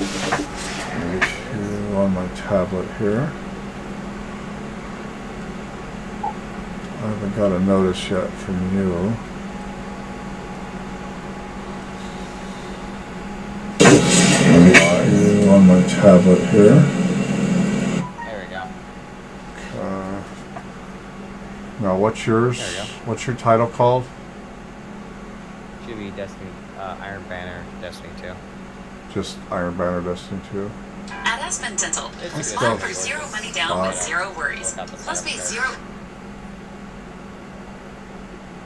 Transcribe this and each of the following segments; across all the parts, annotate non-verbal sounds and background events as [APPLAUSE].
Two on my tablet here. I haven't got a notice yet from you. Two on my tablet here. There we go. Uh, now, what's yours? There you go. What's your title called? Should be Destiny, uh, Iron Banner, Destiny 2. Just Iron Banner Destiny 2. At Aspen Dental, It's a good for zero money down with zero worries. Look up the Plus pay zero.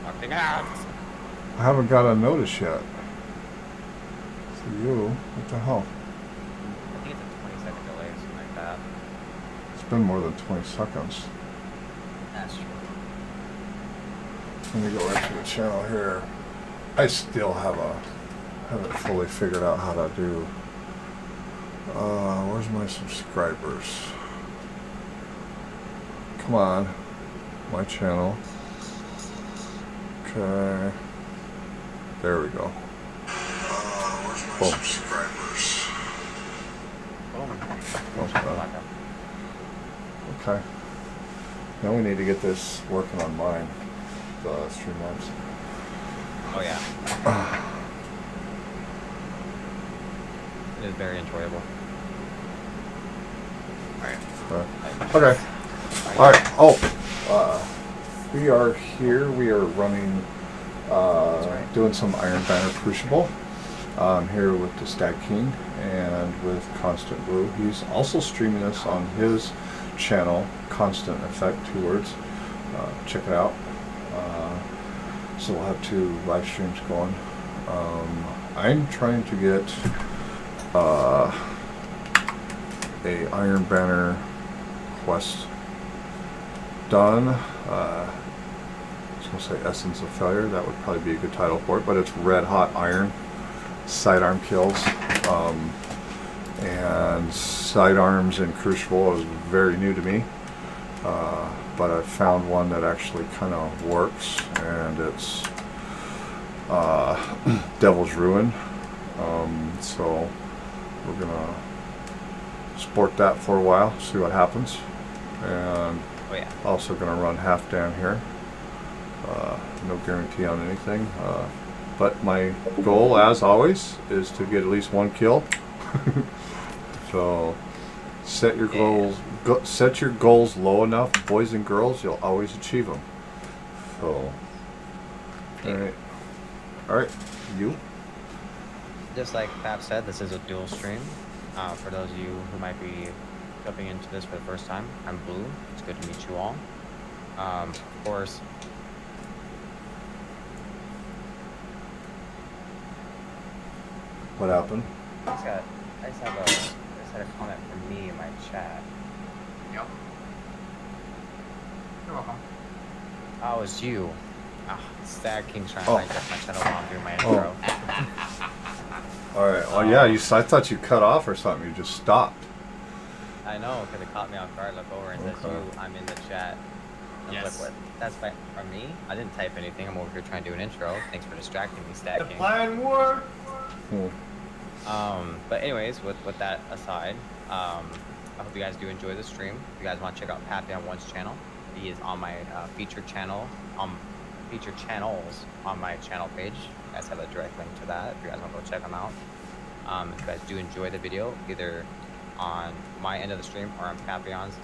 Marketing out! I haven't got a notice yet. So you, what the hell? I think it's a 20 second delay or something like that. It's been more than 20 seconds. That's true. Let me go right to the channel here. I still have a haven't fully figured out how to do. Uh, where's my subscribers? Come on, my channel. Okay, there we go. Uh, where's my subscribers? Boom. Okay. Lock. Okay. Now we need to get this working on mine. The Streamlabs. Oh yeah. [SIGHS] [SIGHS] It is very enjoyable. Alright. Okay. Okay. All right. Oh, uh, we are here. We are running, uh, right. doing some Iron Banner Crucible. Um, here with the Stag King and with Constant Blue. He's also streaming this on his channel, Constant Effect, two words. Uh, check it out. Uh, so we'll have two live streams going. Um, I'm trying to get uh, a Iron Banner quest done. Uh, I was gonna say Essence of Failure. That would probably be a good title for it, but it's Red Hot Iron sidearm kills. Um, and sidearms in Crucible is very new to me. Uh, but I found one that actually kind of works, and it's uh, [CLEARS THROAT] Devil's Ruin. Um, so we're gonna sport that for a while, see what happens, and Oh yeah. also gonna run half down here. Uh, no guarantee on anything, uh, but my goal, as always, is to get at least one kill. [LAUGHS] so set your goals, go, set your goals low enough, boys and girls, you'll always achieve them. So, all right, all right, you. Just like Pap said, this is a dual stream. Uh, for those of you who might be jumping into this for the first time, I'm Blue. It's good to meet you all. Um, of course, What happened? I just, got, I just have a, I just had a comment from me in my chat. Yep. You're welcome. Oh, it's you. Stag King's trying Oh. to hijack my channel while I'm doing my Oh. intro. [LAUGHS] All right. Oh yeah, you. s- I thought you cut off or something. You just stopped. I know, because it caught me off guard. Look over and says you. I'm in the chat. I was Yes. like, what? That's by, from me? I didn't type anything. I'm over here trying to do an intro. Thanks for distracting me, The Stag King. plan worked. Hmm. Um, but anyways, with, with that aside, um, I hope you guys do enjoy the stream. If you guys want to check out Pappy on One's channel, he is on my uh, featured channel, um, featured channels on my channel page. You guys have a direct link to that if you guys want to go check them out. Um, if you guys do enjoy the video, either on my end of the stream or on Papillon's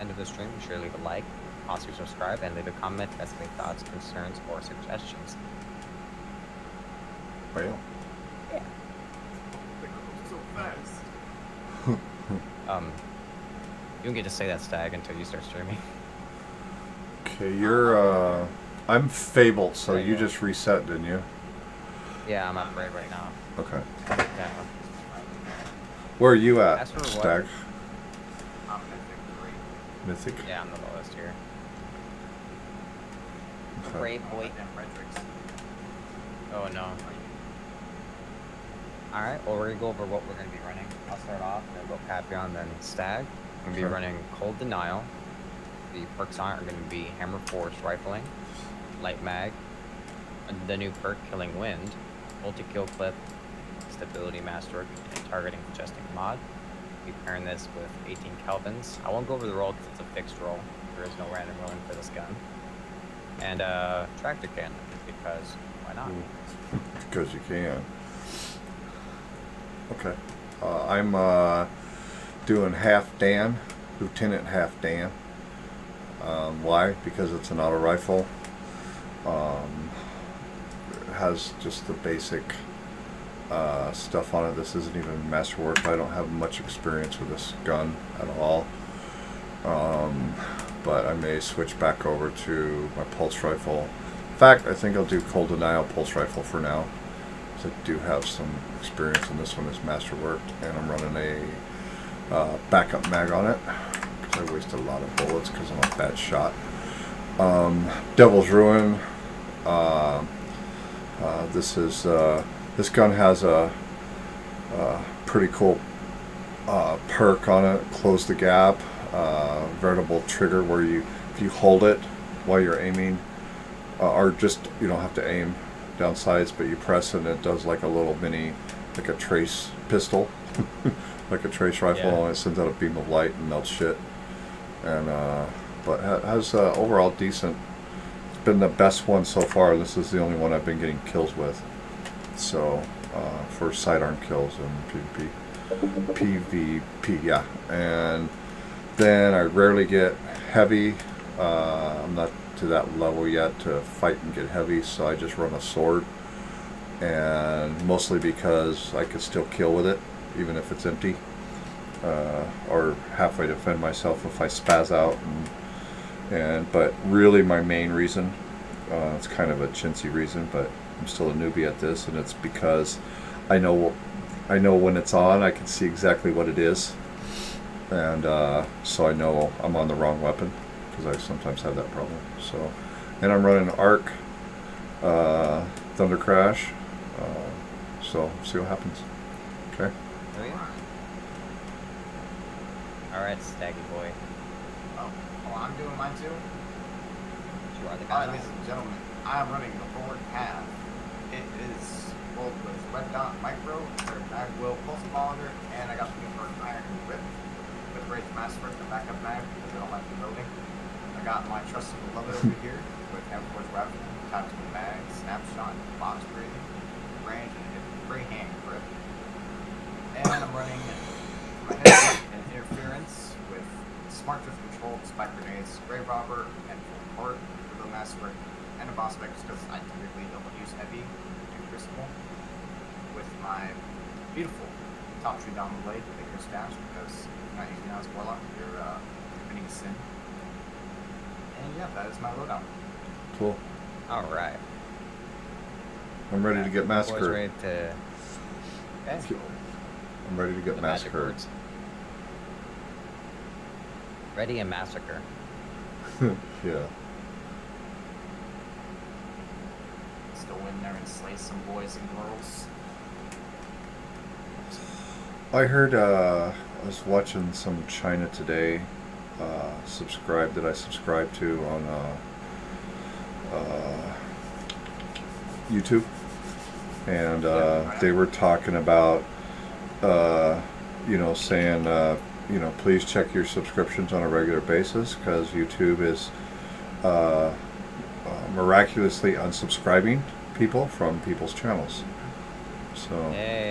end of the stream, be sure to leave a like, possibly subscribe, and leave a comment if you guys have any thoughts, concerns, or suggestions. Bam. Yeah. So [LAUGHS] fast. Um, you don't get to say that stag until you start streaming. Okay, you're. uh I'm fabled, so you just reset, didn't you? Yeah, I'm at red right now. Okay. Yeah. Where are you at, As for what- Stag? I'm mythic Mythic. Yeah, I'm the lowest here. Okay. Brave boy. Oh no. Alright, well we're gonna go over what we're gonna be running. I'll start off, then go Papillon, then Stag. We're gonna be Okay. running Cold Denial. The perks on it are gonna be Hammer-Forged Rifling, Light Mag, the new perk Killing Wind, Multi Kill Clip, Stability Master, and targeting adjusting mod. Be pairing this with 18 kelvins. I won't go over the roll because it's a fixed roll. There is no random rolling for this gun. And uh, tractor cannon because why not? Because you can. Okay. Uh, I'm uh, doing Halfdan, Lieutenant Halfdan. Um, why? Because it's an auto rifle. Um, has just the basic uh, stuff on it. This isn't even masterwork. I don't have much experience with this gun at all. Um, but I may switch back over to my pulse rifle. In fact, I think I'll do cold denial pulse rifle for now. I do have some experience, and this one is masterworked, and I'm running a uh, backup mag on it because I waste a lot of bullets because I'm a bad shot. Um, Devil's Ruin. Uh, uh, this is uh, this gun has a, a pretty cool uh, perk on it. Close the gap. Uh, veritable trigger where you if you hold it while you're aiming, uh, or just you don't have to aim down sights, but you press and it does like a little mini, like a trace pistol, [LAUGHS] like a trace rifle, Yeah. and it sends out a beam of light and melts shit. And uh, but has uh, overall decent. It's been the best one so far. This is the only one I've been getting kills with. So uh, for sidearm kills and PvP, PvP, yeah, and then I rarely get heavy. Uh, I'm not to that level yet to fight and get heavy, so I just run a sword, and mostly because I could still kill with it, even if it's empty, uh, or halfway defend myself if I spaz out. And, and but really, my main reason, uh, it's kind of a chintzy reason, but I'm still a newbie at this, and it's because I know I know when it's on. I can see exactly what it is and uh, so I know I'm on the wrong weapon because I sometimes have that problem. So, and I'm running Arc uh, Thunder Crash. Uh, so see what happens. Okay. Oh yeah. All right, Staggy boy. Doing mine too. You are the Alright, ladies and gentlemen, I am running the forward path. It is rolled with red dot micro, or mag will pulse monitor, and I got the new first iron whip with raised master and backup mag because I don't like the loading. I got my trusted beloved over [LAUGHS] here with M4's weapon, tactical mag, snapshot, box breathing, range, and a free hand grip. And I'm running my head and [COUGHS] interference with smart drift control, spike grenades, grave robber, and full port with a master and a boss spec because I typically don't use heavy and crucible with my beautiful top tree down the blade with you're stashed because you're not using it as warlock, you're uh, committing a sin. And yeah, that is my loadout. Cool. All right. I'm ready to get Boys massacred. ready to. Okay. I'm ready to get The magic massacred. Words. Ready and massacre. [LAUGHS] yeah. Let's go in there and slay some boys and girls. I heard. Uh, I was watching some China Today. Uh, subscribe that I subscribe to on uh, uh, YouTube, and uh, they were talking about, uh, you know, saying, uh, you know, please check your subscriptions on a regular basis because YouTube is uh, uh, miraculously unsubscribing people from people's channels. So. Yay.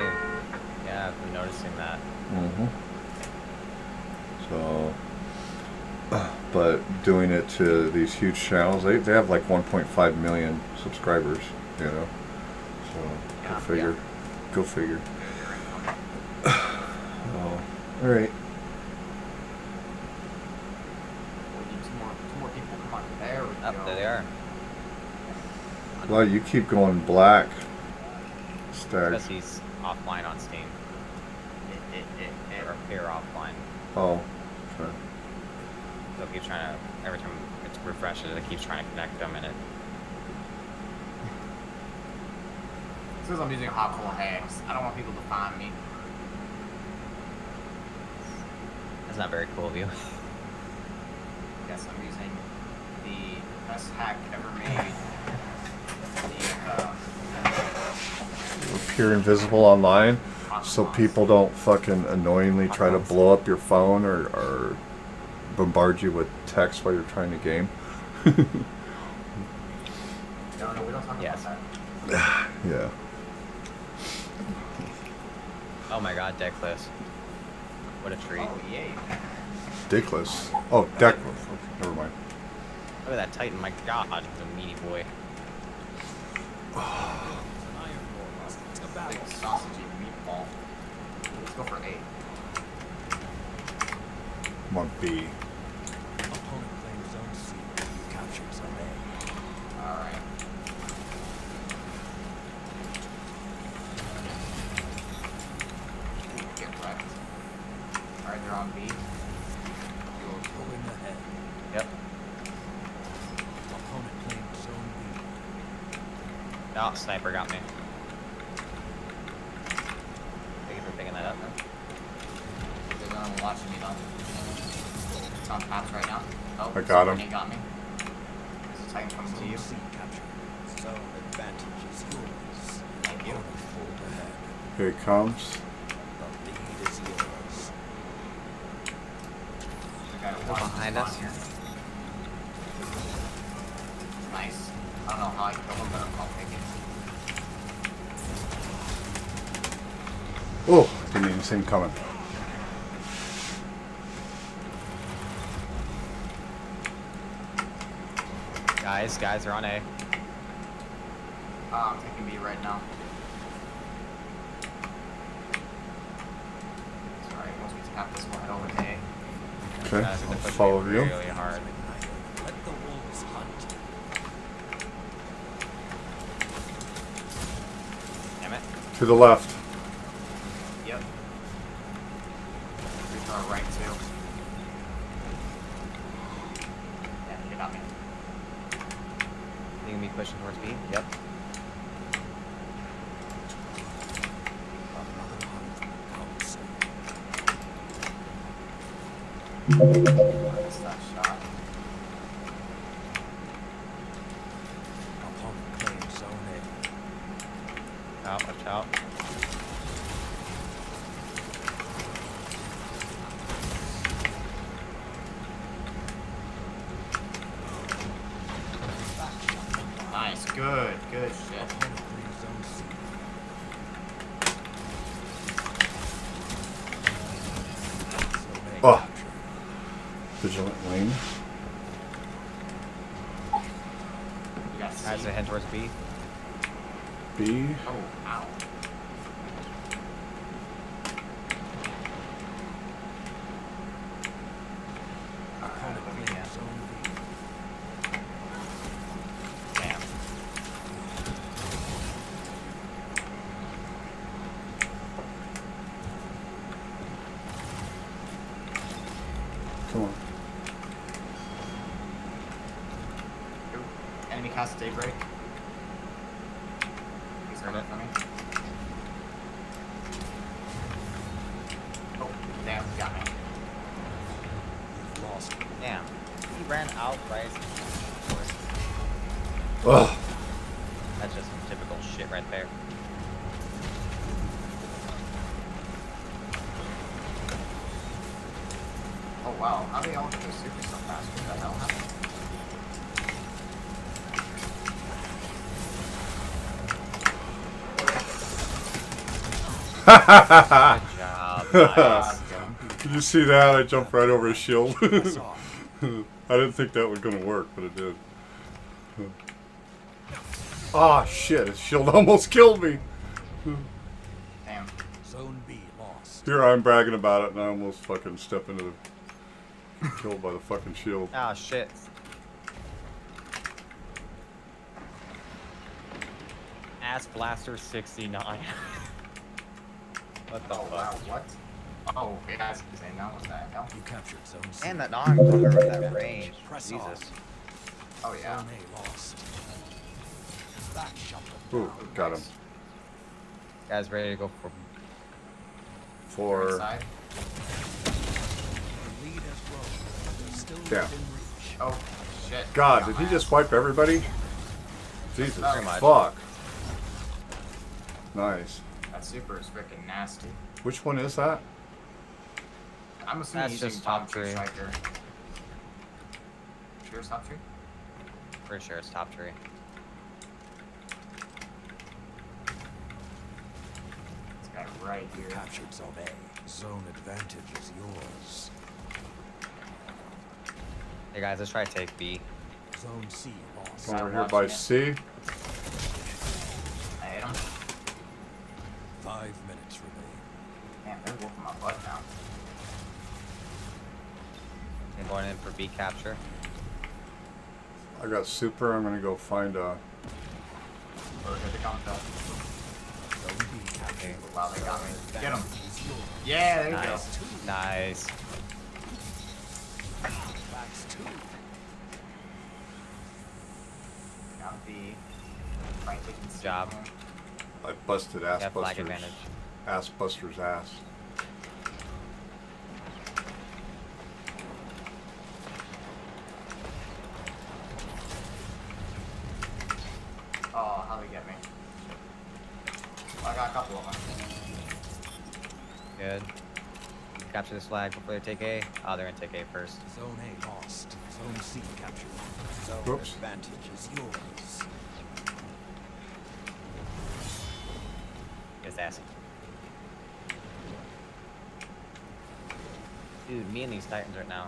Yeah, I've been noticing that. Mm-hmm. So, but doing it to these huge channels, they, they have like 1.5 million subscribers, you know. So, go Yeah. figure. Go figure. [SIGHS] Oh, all right. We need two more, two more people. Come on, there we Up go. there they are. Well, you keep going black. Stag. Because he's offline on Steam. Eh, eh, eh. Or appear offline. Oh, okay. So it keeps trying to, every time it refreshes, it keeps trying to connect them and it. It says I'm using hot coal hacks. I don't want people to find me. That's not very cool of you. Yes, I'm using the best hack ever made. The uh, Appear invisible online. So people don't fucking annoyingly try to blow up your phone or, or bombard you with text while you're trying to game. No, no, we don't talk Yes. about that. [SIGHS] Yeah. Oh my god, Deckless. What a treat. Oh, yay. Dickless. Oh, Deckless. Okay, never mind. Look at that Titan, my god, the meaty boy. Big sausagey meatball. Let's go for eight. I'm on B. Opponent claims zone C. You zone A. Alright. Ooh, Get wrecked. Alright, they're on B. You're pulling ahead. Yep. Opponent claims zone B. Oh, sniper got me. Thank you for picking that up, man. They're gonna be watching me though. It's on paths right now. Oh, I got him. He got me. There's a Titan to you. C advantage is yours. Thank you. Opponent pulled ahead. Here he comes. The lead is yours. The guy They're watching behind us. here. Nice. I don't know how I killed him, but I'll take it. Oh, didn't even see him coming. Guys, guys are on A. Uh, I'm taking B right now. Sorry, once we tap this, we'll head over to A. Okay, Guys I'll follow you. really hard. Let the wolves hunt. Damn it. To the left. Nice. Did you see that? I jumped right over his shield. [LAUGHS] I didn't think that was gonna work, but it did. Ah, shit, his shield [LAUGHS] almost killed me. Damn. Zone B lost. Here I'm bragging about it, and I almost fucking step into the. killed by the fucking shield. Ah, shit. Ass Blaster 69. [LAUGHS] what the Oh fuck? wow, what? Oh, yeah, I see saying that was that. hell? You captured zone C. And that non cover with that range. Press Jesus. off. Oh yeah. Zone A lost. Back shuffle. Ooh, got him. Guys ready to go for For. Inside. The lead has grown. They're still Yeah. Oh shit. God, did he just ass. wipe everybody? Jesus fuck. Nice. That super is freaking nasty. Which one is that? I'm assuming That's he's using just top Bomb Tree tree. Striker. Sure, it's top tree. Pretty sure it's top tree. This guy right here. Captured Zone A. Zone advantage is yours. Hey guys, let's try to take B. Zone C lost. Over here by it. C. Five minutes remain. Damn, they're whooping my butt now. I'm going in for B capture. I got super. I'm gonna go find a. Or hit the gun fell. Zone B captured. Wow, they got me. Get him. advantage is yours. Yeah, there you Nice. Nice. That's two. Got the right taking C Job. Here. I busted ass Yeah, flag busters. advantage. Ass buster's ass. Oh, how'd they get me? I got a couple of them. Good. Capture this flag before they take A. Oh, they're gonna take A first. Zone A lost. Zone C captured. Zone Whoops. advantage is yours. His ass. Dude, me and these Titans right now.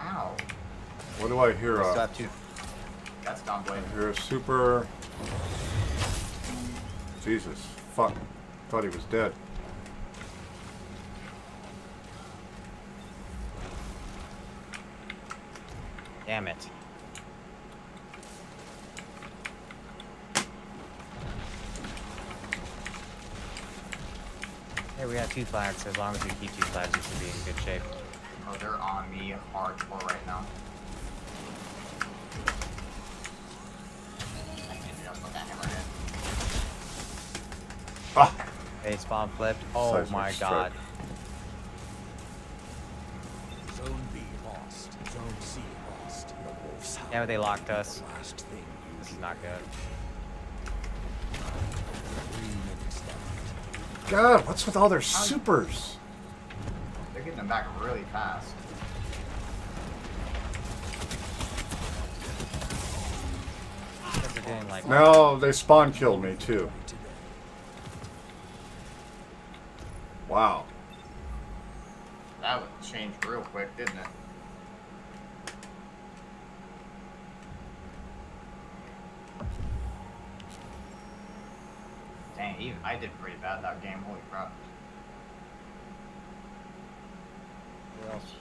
Ow. What do I hear? We still Uh, have two. That's Dawnblade. I hear a super. Jesus, fuck! Thought he was dead. Damn it. Hey, we got two flags. As long as we keep two flags, we should be in good shape. Oh, they're on me hardcore right now. I can't just look at him right Ah! Hey, spawn flipped. Oh Seismic my strike. god. Zone B lost. Zone C lost. The wolves Yeah, but they locked howl. us. Last thing This is not good. God, what's with all their supers? They're getting them back really fast. Because like. No, they spawn killed me too. Today. Wow. That would change real quick, didn't it? Dang, even I did pretty bad that game. Holy crap. Who else?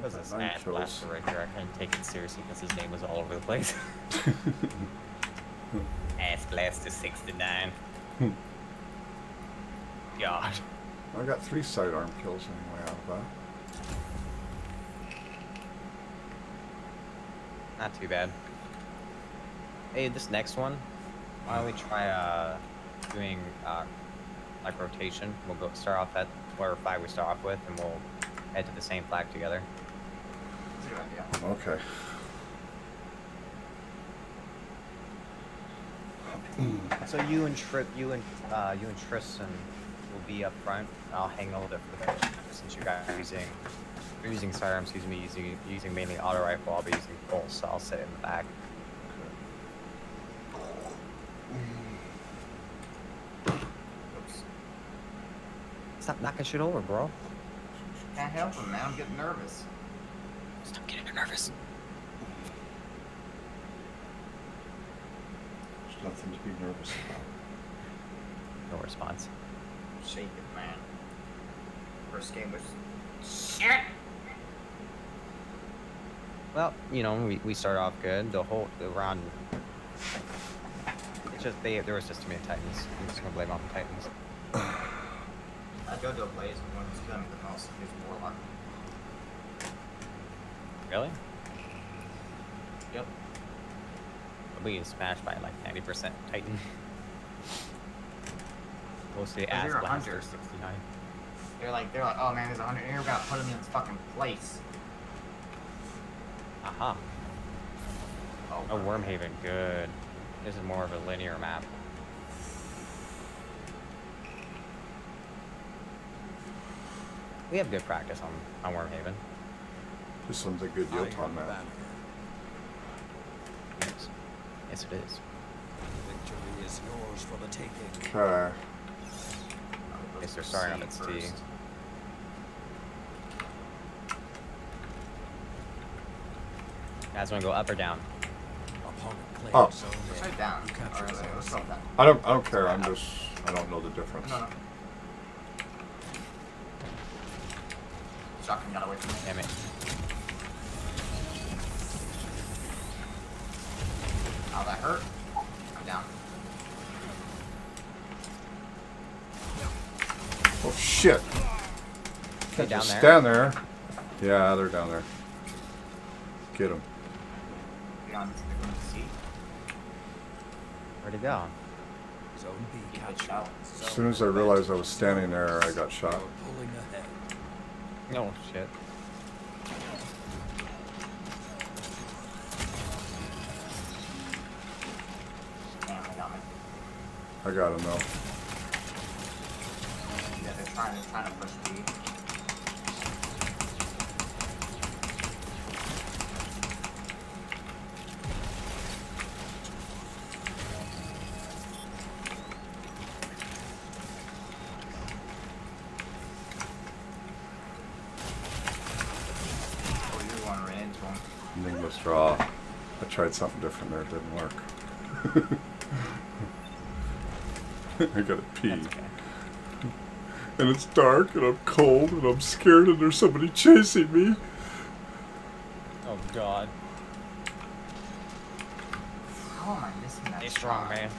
What was this Nine ass blaster right here? I couldn't take it seriously because his name was all over the place. [LAUGHS] ass blaster 69. God. I got three sidearm kills anyway out of that. Not too bad. Hey, this next one, why don't we try uh, doing uh, like rotation? We'll go start off at whatever flag we start off with, and we'll head to the same flag together. That's good idea. Okay. So you and Tri- you and uh, you and Tristan will be up front. I'll hang over for the since you guys are using you're using sidearms. Excuse me, using using mainly auto rifle. I'll be using full, so I'll sit in the back. Oops. Stop knocking shit over, bro. Can't help him, man. I'm getting nervous. Stop getting nervous. There's nothing to be nervous about. No response. Shaking, man. First game was shit. Well, you know, we, we start off good. The whole the round. It's just they there was just too many Titans. I'm just gonna blame on the Titans. I go to a place and one who's killing me the most is Warlock. Really? Yep. I'm being smashed by like 90% Titan. [LAUGHS] Mostly ass you're blaster 69. They're like, they're like, oh man, there's a hundred here. We gotta put them in this fucking place. Aha. Uh -huh. Oh, oh Wormhaven, good. This is more of a linear map. We have good practice on on Wormhaven. This sounds like a good I Yotan am map. Yes, yes it is. Victory is yours for the taking. Okay. Yes, they're starting on its T. Guys, want to go up or down? Opponent claims Up. Oh. zone Let's A. try down. You capture Or, zone let's C. go down. I don't. I don't care. I'm just. I don't know the difference. No, no. Shotgun got away from me. Damn it. Shit! They Can't down just there? stand there. Yeah, they're down there. Get them. Beyond the going to. Where'd he go? Zone B Good captured. shout. As soon as I realized I was standing there, I got shot. You're. No oh, shit. Damn, they got me. I got him though. Trying, they're trying to push me. Enigma's draw. I tried something different there. It didn't work. [LAUGHS] I gotta pee. That's okay. And it's dark and I'm cold and I'm scared and there's somebody chasing me. Oh god. How am I missing that Stay strong, man.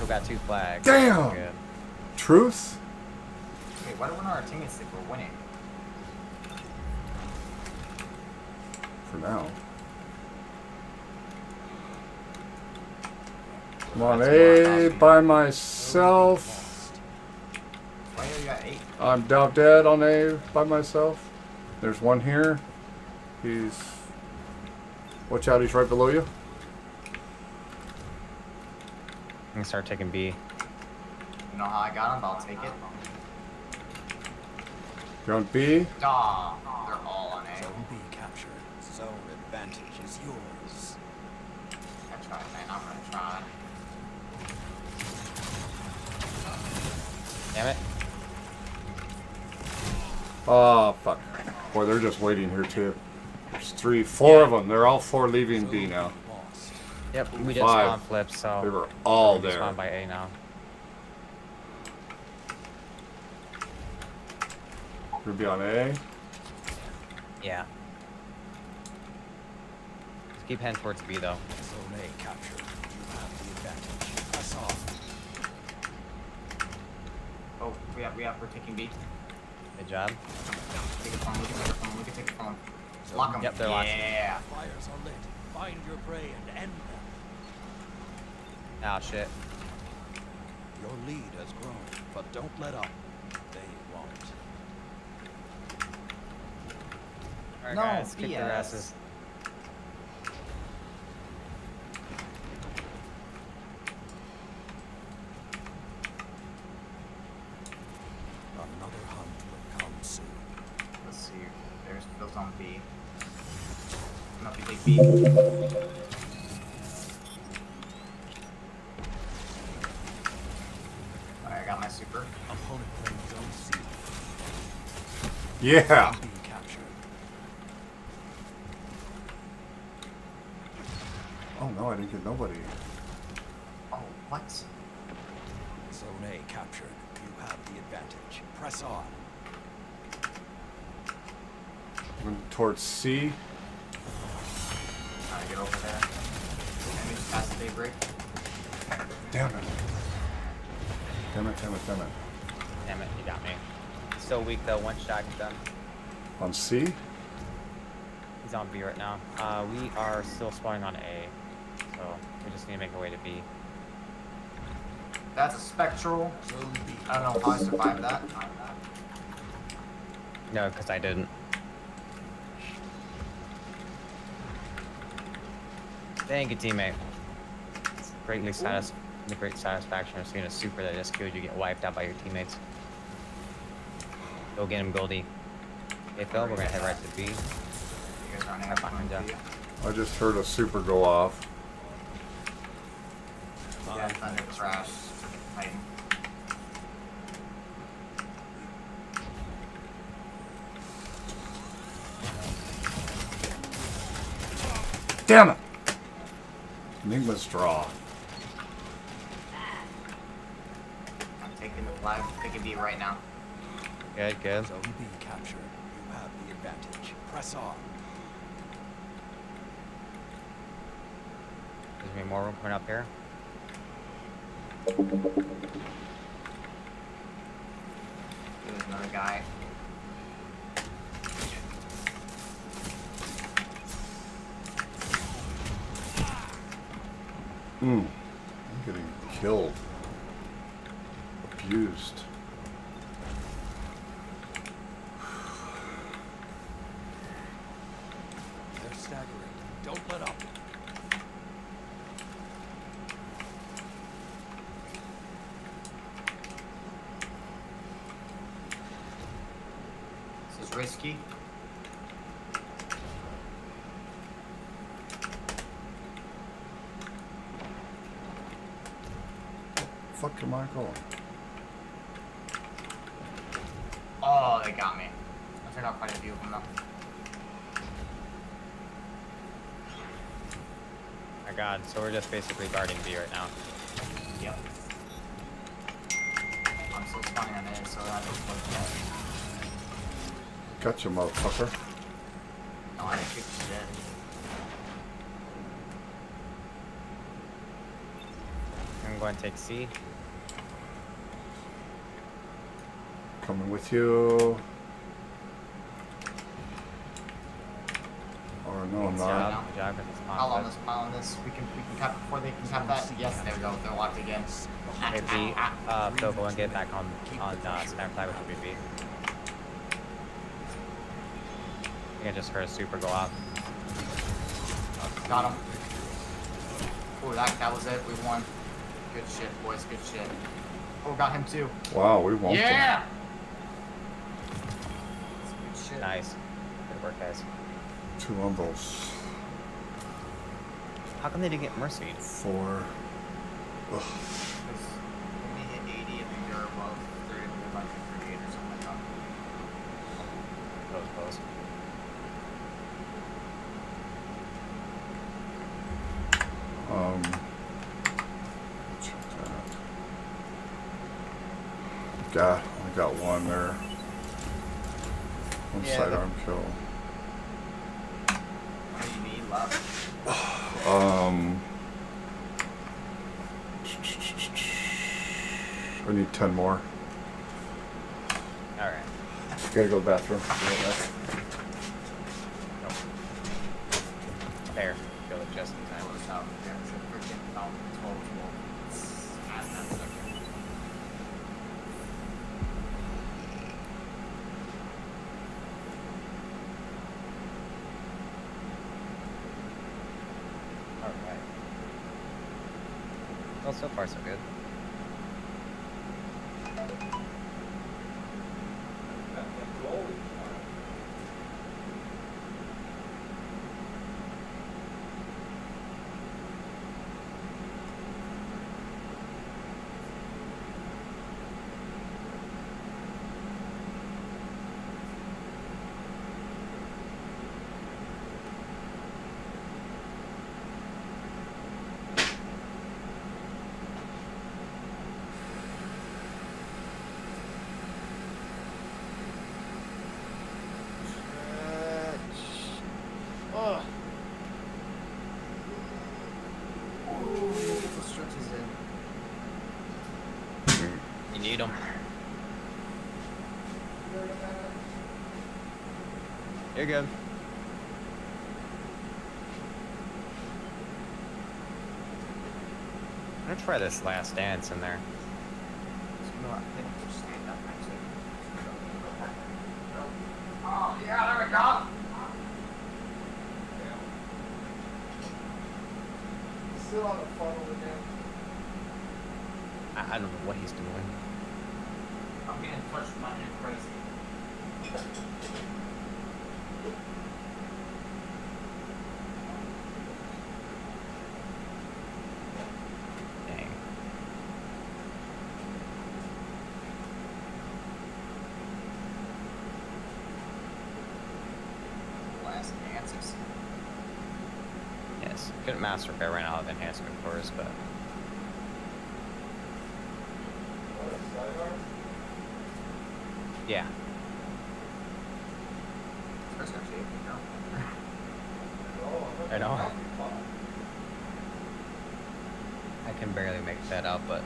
We got two flags. Damn! Good. Truth? Wait, why do one of our teammates think we're winning? For now. Come on, That's A by Zone B myself. lost. Why are you at eight? I'm down dead on A by myself. There's one here. He's. Watch out, he's right below you. I'm gonna start taking B. You know how I got him, but I'll take it. You're on B. Daw, they're all on A. Zone B captured. Zone advantage is yours. I tried, man. I'm gonna try. Damn it. Oh, fuck. Boy, they're just waiting here, too. There's three, four of them. They're all four leaving B now. Lost. Yep, we just Five. spawn flip, so They were all we there. spawned by A now. You'll be on A. Yeah. Let's keep heading towards B though. So A captured. We have, we have, we're taking B. Good job. Take it from him, we can take it from him, we can take it from him. Lock them. Yep, they're locked. Yeah. Fires are lit. Find your prey and end them. Ah shit. Your lead has grown, but don't let up. They won't. Alright No, guys, kick their asses. Another hunt will come soon. Let's see. There's Phil's on B. I got my super. Yeah. Zone B captured. Oh no, I didn't get nobody. Oh, what? Zone A captured. You have the advantage. Press on. Went towards C. Trying to get over there. Enemies past the daybreak. Damn it. Damn it, damn it, damn it. Damn it, you got me. Still weak though, one shot he's done. On C? He's on B right now. Uh, we are still spawning on A. So we just need to make our way to B. That's a spectral. I don't know how I survived that. No, because I didn't. Thank you, teammate. It's greatly satis- the great satisfaction of seeing a super that just killed you get wiped out by your teammates. Go get him, Goldie. Hey, Phil, we're gonna head right to B. You guys aren't having fun, I just heard a super go off. Yeah, thunder crash. Titan. Damn it! Enigma's draw. I'm taking the flag. Taking B right now. Good, good. Zone B captured. You have the advantage. Press on. There's gonna be more room coming up here. There's another guy. Hmm. I'm getting killed. Abused. They're staggering. Don't let up. This is risky. Fuck am I going? Oh, they got me. I turned out quite a few of them though. My god, so we're just basically guarding B right now. Yep. I'm still spawning on A, so that looks like that. Gotcha, motherfucker. No, I didn't kick shit. I'm going to take C. Coming with you. Or no, I'm not. job, good job, good. Pile on this, pile on this. We can, we can cap before they can cap that. Yes, there we go. They're locked again. Hey, B, uh, Phil, go and get back on, on, uh, snap flag with the BB. I think I just heard a super go off. Got him. Oh, that, that was it. We won. Good shit, boys. Good shit. Oh, got him too. Wow, we won't. Yeah! That's good shit. Nice. Good work, guys. Two umbros. How come they didn't get Mercy? Four. Ugh. Because when they hit 80, I think they're above 30, they're about 38 or something like that. Close, close. Um. Check that. God, I got one there. One Yeah, the- sidearm kill. What do you need left? Um. I need 10 more. Alright. Gotta go to the bathroom. Be right back. Nope. Fair. Feel it just in time. Close out. Yeah, it's a freaking about 12 volts. At that second. Alright. Well, so far so good. Ugh. Ooh, get the stretches in. You need them. You're. I'm gonna try this last dance in there. You know what? I think I'll just stand up actually. Oh, yeah, there we go. Still on the funnel again. I, I don't know what he's doing. I'm getting touched by him crazy. Dang. Last answers. Yes. Couldn't master if I ran out of enhancement cores, but yeah. First got shaved, you know. I know. I can barely make that out, but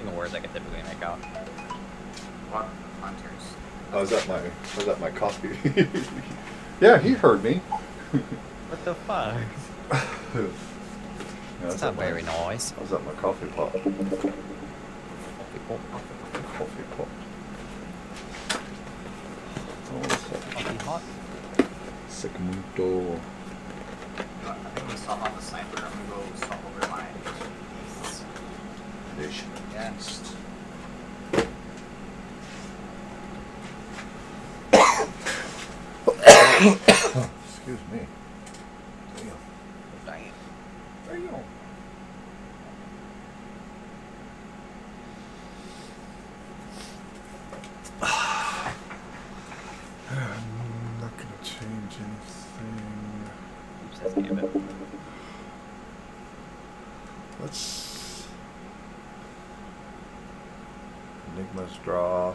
in the words I can typically make out. What hunters? I was at my I was at my coffee. [LAUGHS] yeah, he heard me. What the? Yeah, It's not at my- very nice. I was at my coffee pot. Coffee pot. Oh, Coffee hot. Sakamoto. I think we [COUGHS] swap out the sniper. I'm gonna go swap over my. Nation. Yeah. Excuse me. Damn. Dang. Damn. I'm not gonna change anything. Oops, that's Gambit. Let's Enigma's draw.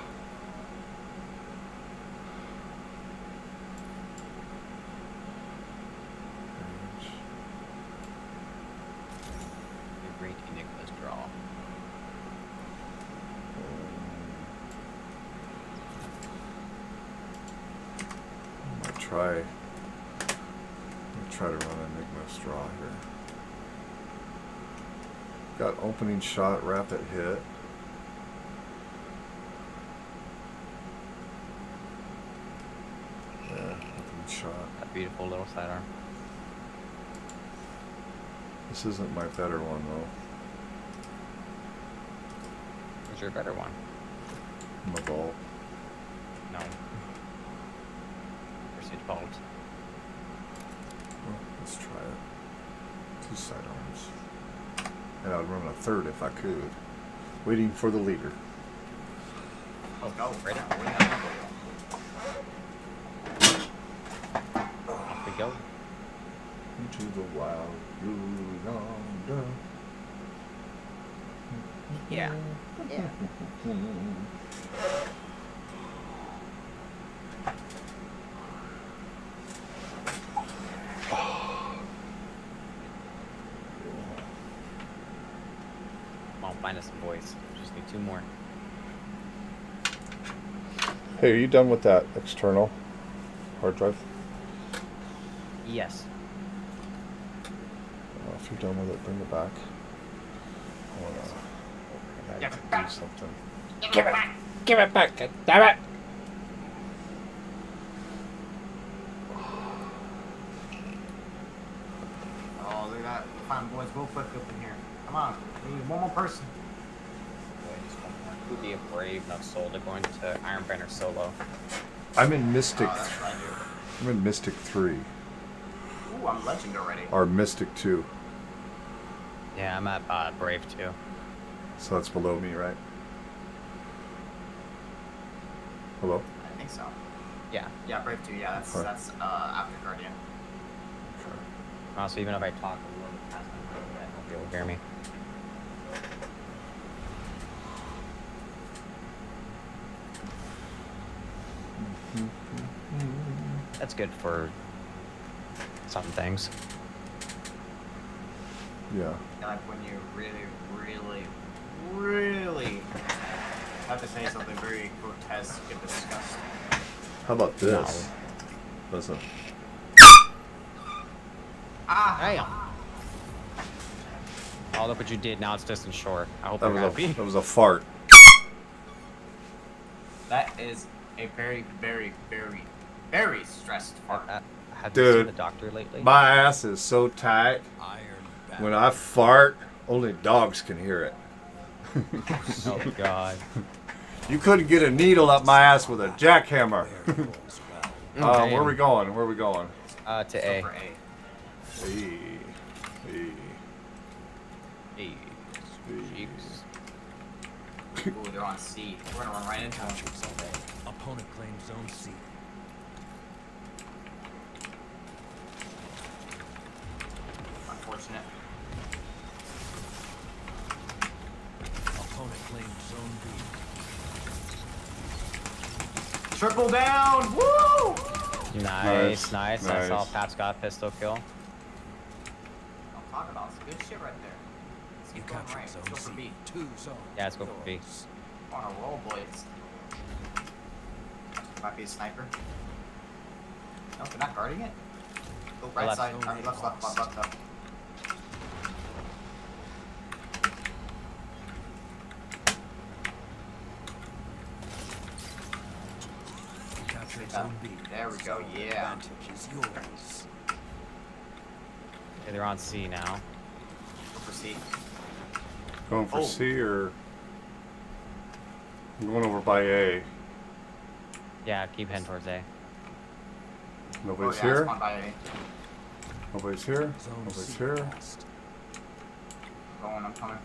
Page. The Great Enigma's draw. I'm gonna try. I'm gonna try to run Enigma Straw here. Got opening shot, rapid hit. Yeah, opening shot. That beautiful little sidearm. This isn't my better one though. Where's your better one? My ball. No. Pursuit Bolt. Well, let's try it. Two sidearms. And I'd run a third if I could. Waiting for the leader. Oh, Let's go. Right now. we have Off we go. Into the wild blue yonder. Yeah. Yeah. Come on, find boys. Just need two more. Hey, are you done with that external hard drive? Yes. Uh, if you're done with it, bring it back. I wanna, I Give have it to back. do something. Give it back. Give it back. Damn it. Oh, look at that. Fine, boys, go quick up in here. Come on. We need one more person. Who'd be a brave enough soul to go into Iron solo? I'm in Mystic. Oh, that's I do. I'm in Mystic three Ooh, I'm legend already. or Mystic two. Yeah, I'm at uh, Brave two. So that's below me, right? Hello. I think so. Yeah. Yeah, Brave 2. Yeah, that's Alright. that's uh, after Guardian. Sure. Also, even if I talk a little bit past my mic, I won't be able to hear me. That's good for some things. Yeah. Like when you really, really, really have to say something very grotesque and disgusting. How about this? Listen. Ah! Damn. Oh, look what you did. Now it's distant shore. I hope That you're was a happy. that was a fart. That is a very, very, very, very stressed fart. Uh, have you seen Dude, the doctor lately? My ass is so tight. Iron When I fart, only dogs can hear it. [LAUGHS] oh God. You couldn't get a needle up my ass with a jackhammer. There goes well. uh, where are we going? Where are we going? Uh, to Go A. for A. E. Cheeks. Ooh, they're on C. We're gonna run right into them. Captured zone A. Opponent claims zone C. Unfortunate. Opponent claims zone B. Triple down! Woo! Nice, Nice, nice. I saw nice. Pap's got a pistol kill. I'm talking about some good shit right there. Let's You keep going right. zone Let's go for C. B. Two zones. Yeah, let's go for B. On a roll, boys. Might be a sniper. No, they're not guarding it. Go right Left. side. Or left, left, left, left, left. You captured Yeah. zone B. There we go, yeah. Advantage is yours. Okay, they're on C now. For C. Going for Oh. C or I'm going over by A. Yeah, keep heading towards A. Nobody's oh, yeah, here. spawn by A. Nobody's here. Zone Nobody's C here. Going, I'm coming.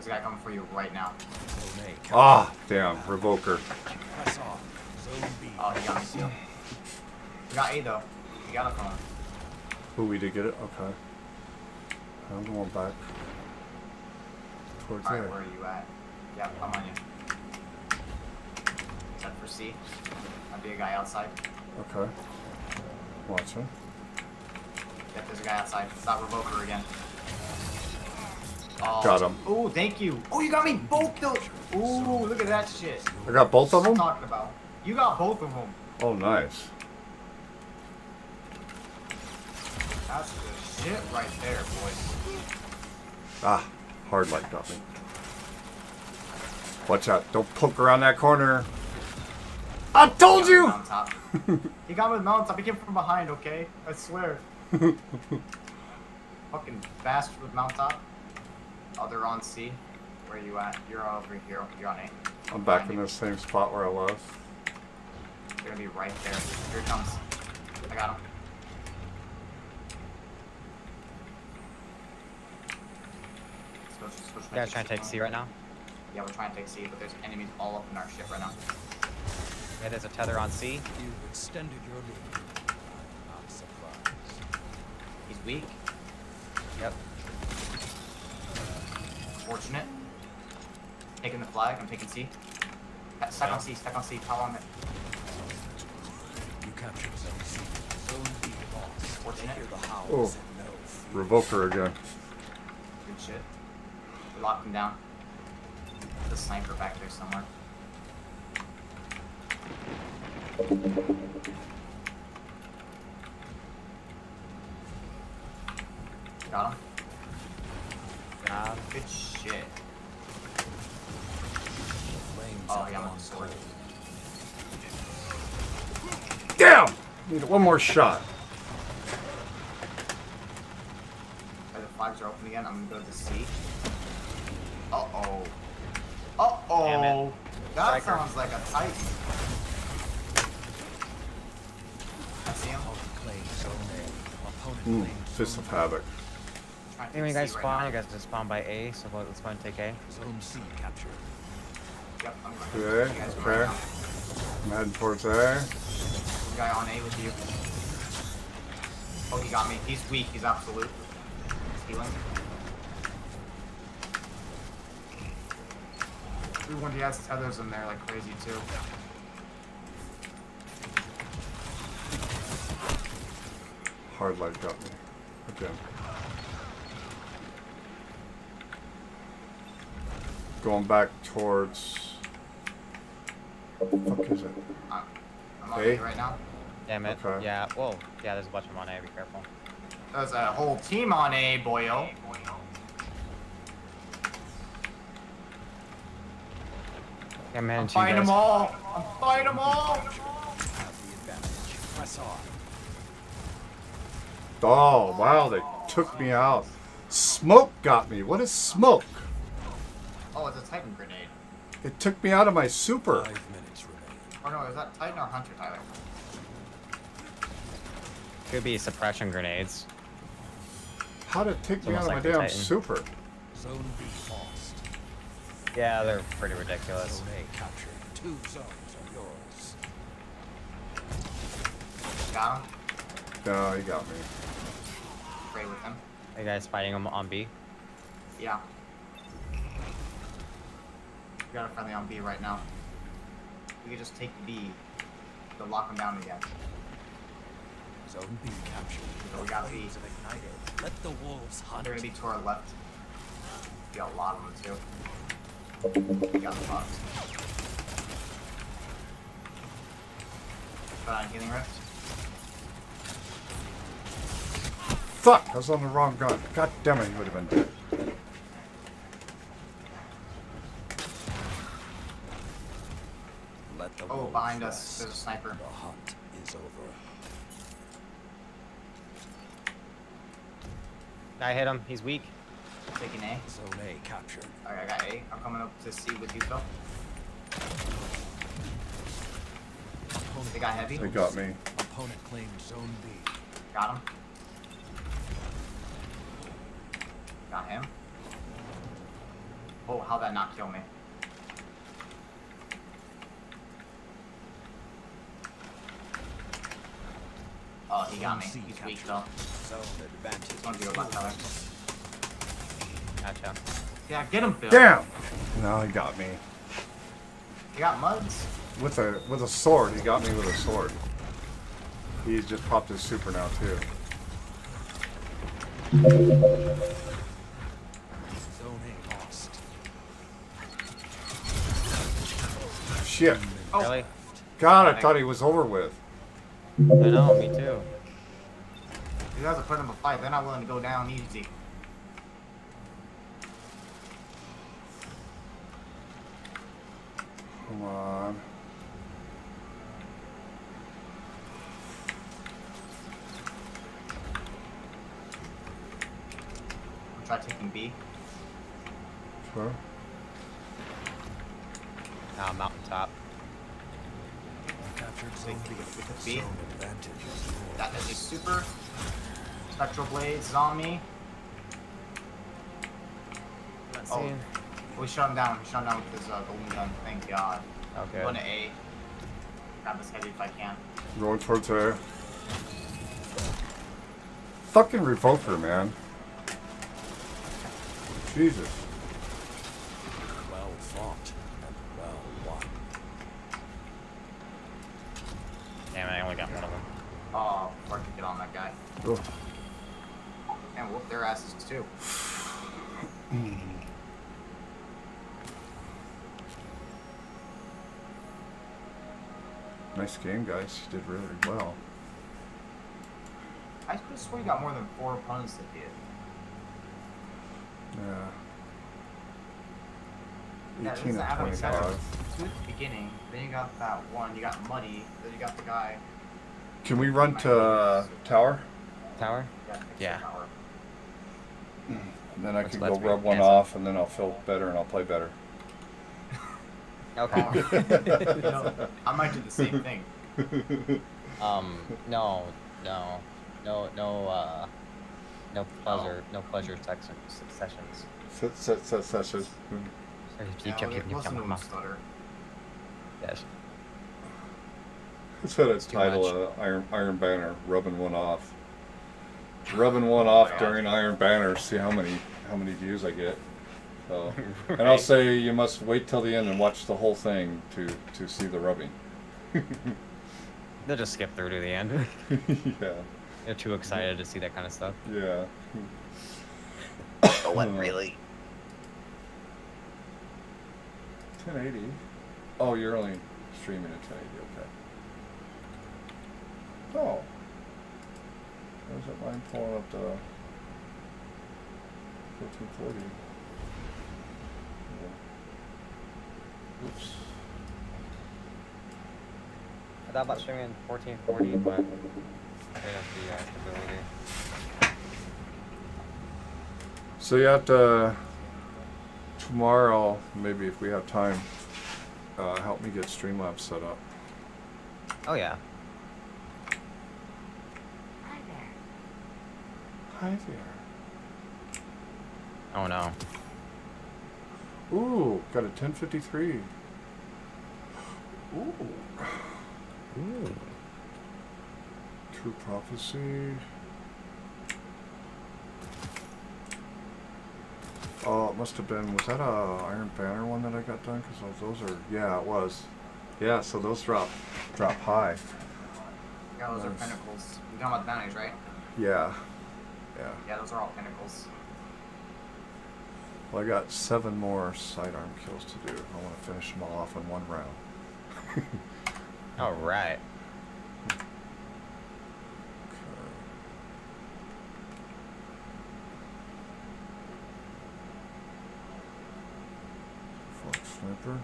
There's a guy coming for you right now. A. Ah, damn, revoker. Press on. Zone B. Oh, he got me too. He got A though. He got from him. Who we did get it? Okay. I'm going back towards Alright, where are you at? Yeah, I'm on you. Set for C. Might be a guy outside. Okay. Watching. Yep, there's a guy outside. It's not Revoker again. Oh. Got him. Oh, thank you. Oh, you got me both those. Oh, look at that shit. I got both of What I'm them. talking about. You got both of them. Oh, nice. That's the shit right there, boys. Ah, hard light got me. Watch out! Don't poke around that corner. I told you. On top. [LAUGHS] he got me with mountain top. He came from behind, okay? I swear. [LAUGHS] Fucking bastard with mount top. Oh, they're on C. Where are you at? You're over here. You're on A. I'm back in the same spot where I was. They're gonna be right there. Here it comes. I got him. Switch, switch, You guys trying to take C right now? Yeah, we're trying to take C, but there's enemies all up in our ship right now. Yeah, there's a tether on C. You've extended your lead. I'm surprised. He's weak. Yep. Fortunate. Taking the flag. I'm taking C. Stack on C. Stack on C. How on it? You captured zone C. Zone B lost. Fortunate. Hear the howls Oh. and no fear. Revoker again. Good shit. We locked him down. The sniper back there somewhere. Got him. Uh, Good shit. Flames Oh, have yeah, I'm gone on sword. Damn! Need one more shot. Are the flags are open again? I'm gonna go to C. Uh oh. Uh oh. Damn it. That Striker. sounds like a titan. I see him. Opponent claims zone A. Opponent Mm, Fist of Havoc. Trying to when you guys C right spawn, you guys just spawn by A, so let's go and take A. Zone C captured. Yep, I'm going. Okay, You guys go okay. right. I'm heading towards there. Guy on A with you. Oh, he got me. He's weak. He's absolute. He's healing. Everyone he has tethers in there like crazy too. Hard light got me. Again. Going back towards. What the fuck is it? I'm, I'm on A? A right now. Damn it. Okay. Yeah, whoa. Yeah, there's a bunch of them on A, be careful. There's a whole team on A, boyo. Yeah, I'm heading I'm fighting them all. I'm fighting them all. Have the advantage. Press on. Oh, wow, they took me out. Smoke got me. What is smoke? Oh, it's a Titan grenade. It took me out of my super. Five minutes remain. Or no, is that Titan or Hunter, Tyler? Could be suppression grenades. How did it take me out of my like the damn Titan. super? Zone B lost. Yeah, they're pretty ridiculous. Zone A captured. Two zones are yours. Got him. No, he got me. Pray with him. You guys fighting them on B? Yeah. We got a friendly on B right now. We could just take B to lock him down again. Zone B captured. So we got B. Flames have ignited. Let the wolves hunt. They're gonna be to our left. We got a lot of them too. We got fucked. Got on healing rift. Fuck! I was on the wrong gun. God damn it, he would have been dead. Let the Oh, behind us. There's a sniper. The hunt is over. I hit him. He's weak. Taking A. Zone A captured. Alright, I got A. I'm coming up to C with you, Phil. Opponent They got heavy. They got me. Opponent claimed Zone B. Got him. Got him. Oh, how'd that not kill me? Oh, he got me. He's weak captured. though. Zone advantage. Don't is do it, Black Tyler. Gotcha. Yeah, get him, Phil. Damn! No, he got me. He got muds? With a with a sword. He got me with a sword. He's just popped his super now too. Zone A lost. Shit. Oh. Really? God, I thought he was over with. I know, me too. You guys are putting up a fight. They're not willing to go down easy. Come on. I'm trying taking B. Sure. Uh, mountaintop. Captured We, Zone we, B. we took B. Zone advantage. That is a super. Spectral Blades is on me. Let's Oh. see. We shut him down. We shut him down with his uh, golden gun. Thank God. Okay. Going to A. Grab this heavy if I can. Going towards A. Fucking revoker, man. Jesus. Well fought and well won. Damn it, I only got one of them. Oh, before I can get on that guy. Ugh. And whoop their asses too. [SIGHS] Nice game, guys. You did really well. I could have sworn you got more than four opponents that did. Yeah. Yeah, 18 this is of Adam 25. Two at the beginning. Then you got that one. You got Muddy. Then you got the guy. Can we run to uh, tower? Tower? Yeah. Yeah. tower. And then I Let's- can let's go rub one handsome. off, and then I'll feel better and I'll play better. Okay. [LAUGHS] You know, I might do the same thing. [LAUGHS] um, no, no, no, no, uh, no pleasure, no pleasure section, sessions. Set, set, set session. Yeah, well, listen to him stutter. Yes. It's had a too title, uh, Iron Iron Banner, rubbing one off. Rubbing one off God. during Iron Banner. See how many how many views I get. So, [LAUGHS] and I'll say you must wait till the end and watch the whole thing to to see the rubbing. [LAUGHS] They'll just skip through to the end. [LAUGHS] yeah, They're too excited to see that kind of stuff. yeah. Oh, [COUGHS] what, really? 1080. Oh, you're only streaming at 1080. Okay. Oh. Where's that line pulling up to 1440? Yeah. Oops. I thought about streaming 1440, but have the uh, ability. So you have to tomorrow, maybe if we have time, uh, help me get Streamlabs set up. Oh yeah. Hi there. Hi there. Oh no. Ooh, got a 1053. Ooh. Ooh. True Prophecy. Oh, it must have been, was that a Iron Banner one that I got done? Because those, those are, yeah, it was. Yeah, so those drop, drop high. Yeah, those are Nice. pinnacles. You're talking about the bounties, right? Yeah, yeah. Yeah, those are all pinnacles. Well, I got seven more sidearm kills to do. I want to finish them all off in one round. [LAUGHS] All right. Okay. Fox sniper.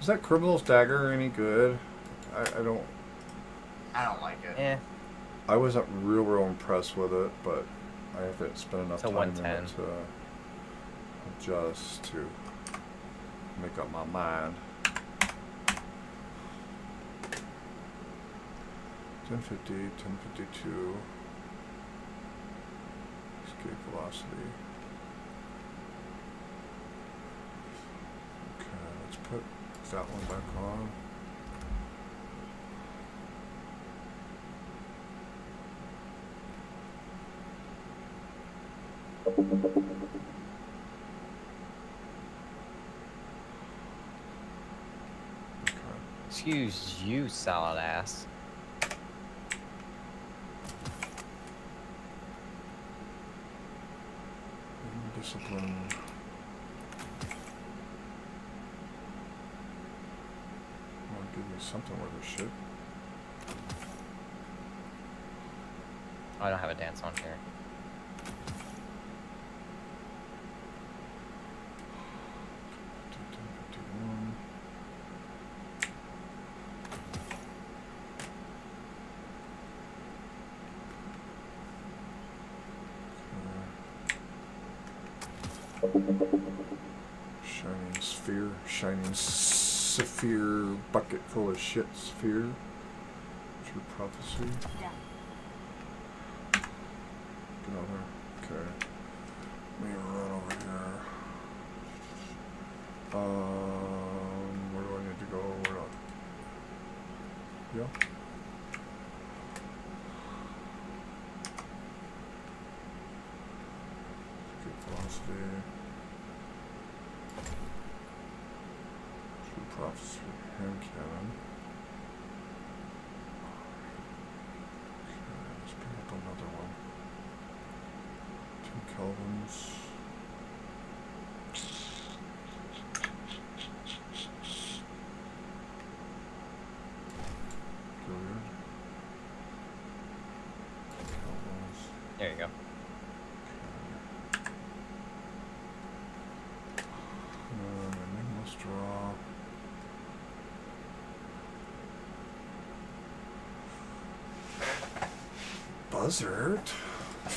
Is that Crimil's Dagger any good? I, I don't. I don't like it. Eh. I wasn't real, real impressed with it, but I haven't spent enough time in it to adjust to make up my mind. 1050, 1052. Escape velocity. Okay, let's put that one back on. Excuse you, salad ass. Discipline. Well, give me something worth a shit. Oh, I don't have a dance on here. Shining sphere, shining sapphire bucket full of shit sphere. True prophecy. Get over. Okay. Let me run over here. Um, where do I need to go? Where do I... Yeah. Escape velocity. True prophecy. Hand cannon. Okay, let's bring up another one. Two Kelvins. Good. Kelvins. There you go. Drop. Buzzard? I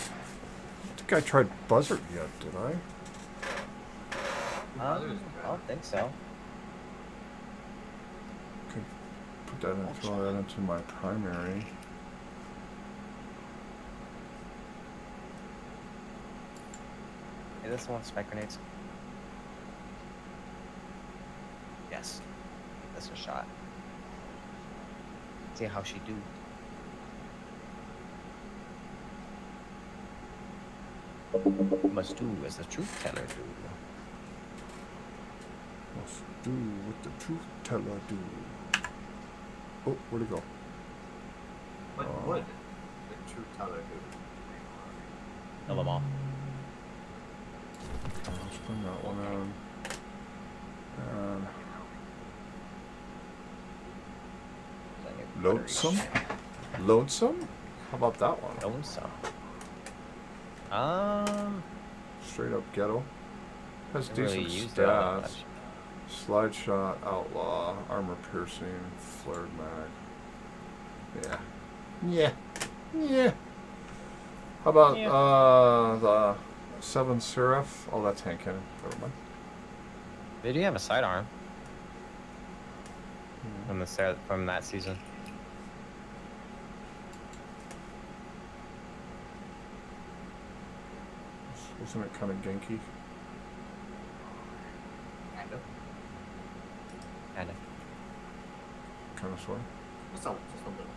think I tried Buzzard yet, did I? Um, I don't think so. Could put that in, throw that into my primary. This the one with spike grenades? Yes. Give this a shot. See how she do. Must do as the truth teller do. Must do what the truth teller do. Oh, where'd it go? What Oh. would the truth teller do? Kill them all. Let's bring that one in. And lonesome? Lonesome? How about that one? Lonesome. Um, Straight up ghetto. Has didn't really decent use it all that stats. much. Slide shot, outlaw, armor piercing, flared mag. Yeah. Yeah. Yeah. How about Yeah. uh the seven Seraph? Oh, that's hand cannon. Never mind. They do have a sidearm from the from that season. Wasn't it kind of ganky? Kind of. Kinda. Kind of sort. Just a, just a little bit.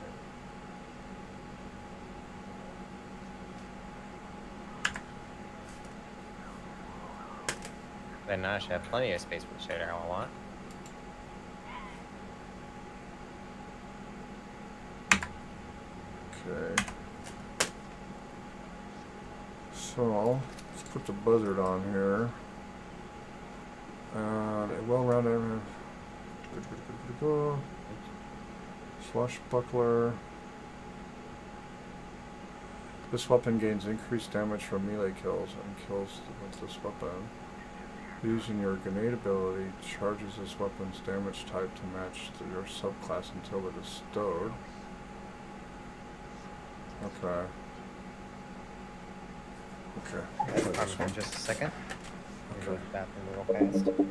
Then I should have plenty of space for the shader I want. Okay. So let's put the buzzard on here. And a well-rounded. Swashbuckler. This weapon gains increased damage from melee kills and kills with this weapon. Using your grenade ability charges this weapon's damage type to match to your subclass until it is stowed. Okay. Okay. Guys, Try pardon this for just a second. I'll go to Okay. bathroom real fast.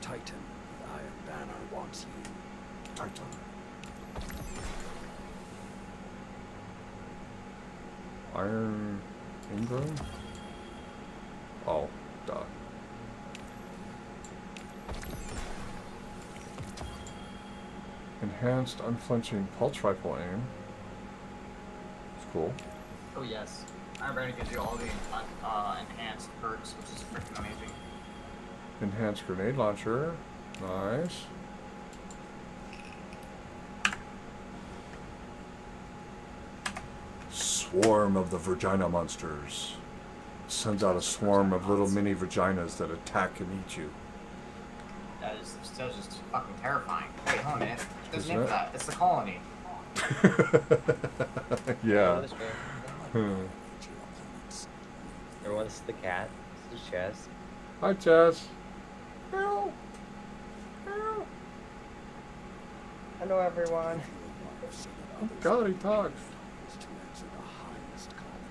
Titan, the Iron Banner wants you. Titan. Iron Ingram? Oh, duh. Enhanced unflinching pulse rifle aim. It's cool. Oh yes. Iron Banner gives you all the uh, enhanced perks, which is freaking amazing. Enhanced grenade launcher. Nice. Swarm of the Virginia monsters. Sends out a swarm of little mini vaginas that attack and eat you. That is still just fucking terrifying. Wait, hold on a minute. There's a name it? for that. It's the colony. [LAUGHS] yeah. Hmm. Your opponents. Everyone, this is the cat. This is Chess. Hi, Jess. Meow. Meow. Hello, everyone. Your life so that others God, he talks. is to answer the highest calling.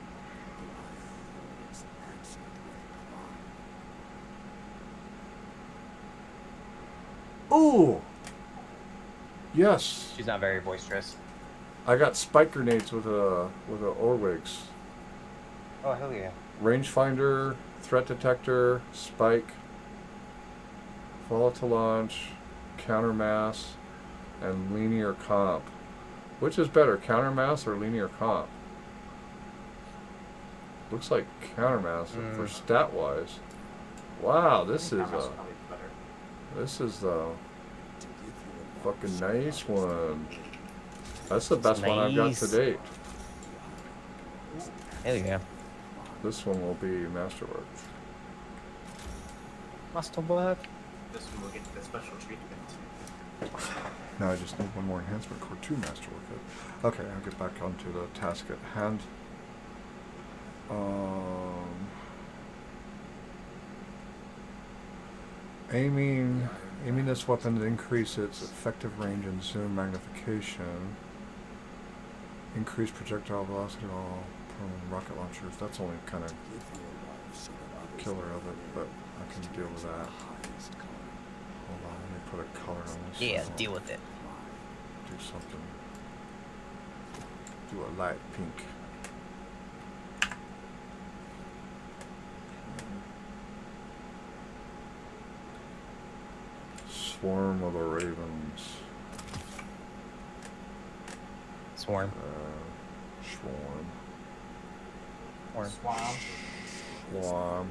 The Iron Lords answered with pride. Ooh. Yes. She's not very boisterous. I got spike grenades with a with a Orewing's. Oh, hell yeah. rangefinder, threat detector, spike, follow to launch, counter mass, and linear comp. Which is better, counter mass or linear comp? Looks like counter mass Mm. for stat wise. Wow, this is Camera's a this is a To give you a life fucking nice one. That's the best one I've got to Nice. date. Hell yeah. This one will be masterwork. Masterwork. This one will get the special treatment. Now I just need one more enhancement core to masterwork it. Okay, I'll get back onto the task at hand. Um, aiming, aiming this weapon to increase its effective range and zoom magnification. Increase projectile velocity from rocket launchers. That's only kind of live your life so that others killer of it, but I can deal with that. the highest calling. Hold on, let me put a color on this. Yeah, deal with it. Do something. Do a light pink. Swarm of the Ravens. Swarm. Uh, swarm. Swarm. Swamp. Swarm.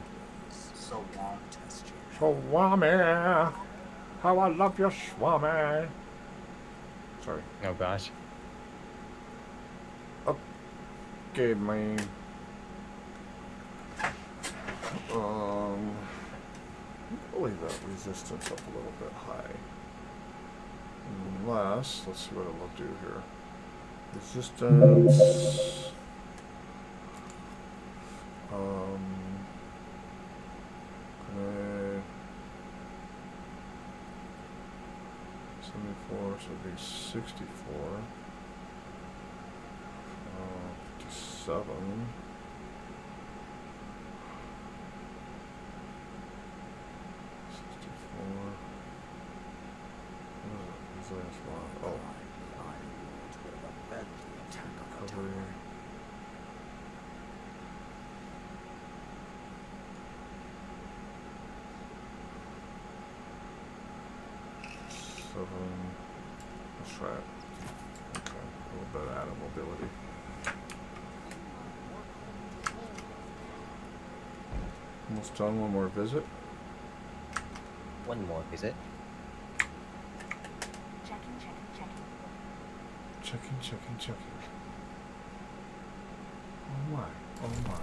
So long. Test your Swami! How I love you, Swami! Sorry. Oh gosh. Okay, man. Um. Leave that resistance up a little bit high. Unless, let's see what it will do here. Resistance. Um. Okay. 74, so it'd be 64. Uh, 57. Sixty-four. What is it? What's the last one? Oh, recovery. Seven. Let's try it. Okay, a little bit out of mobility. Almost done. One more visit. One more visit. Checking, checking, checking. Checking, checking, checking. Oh my, oh my.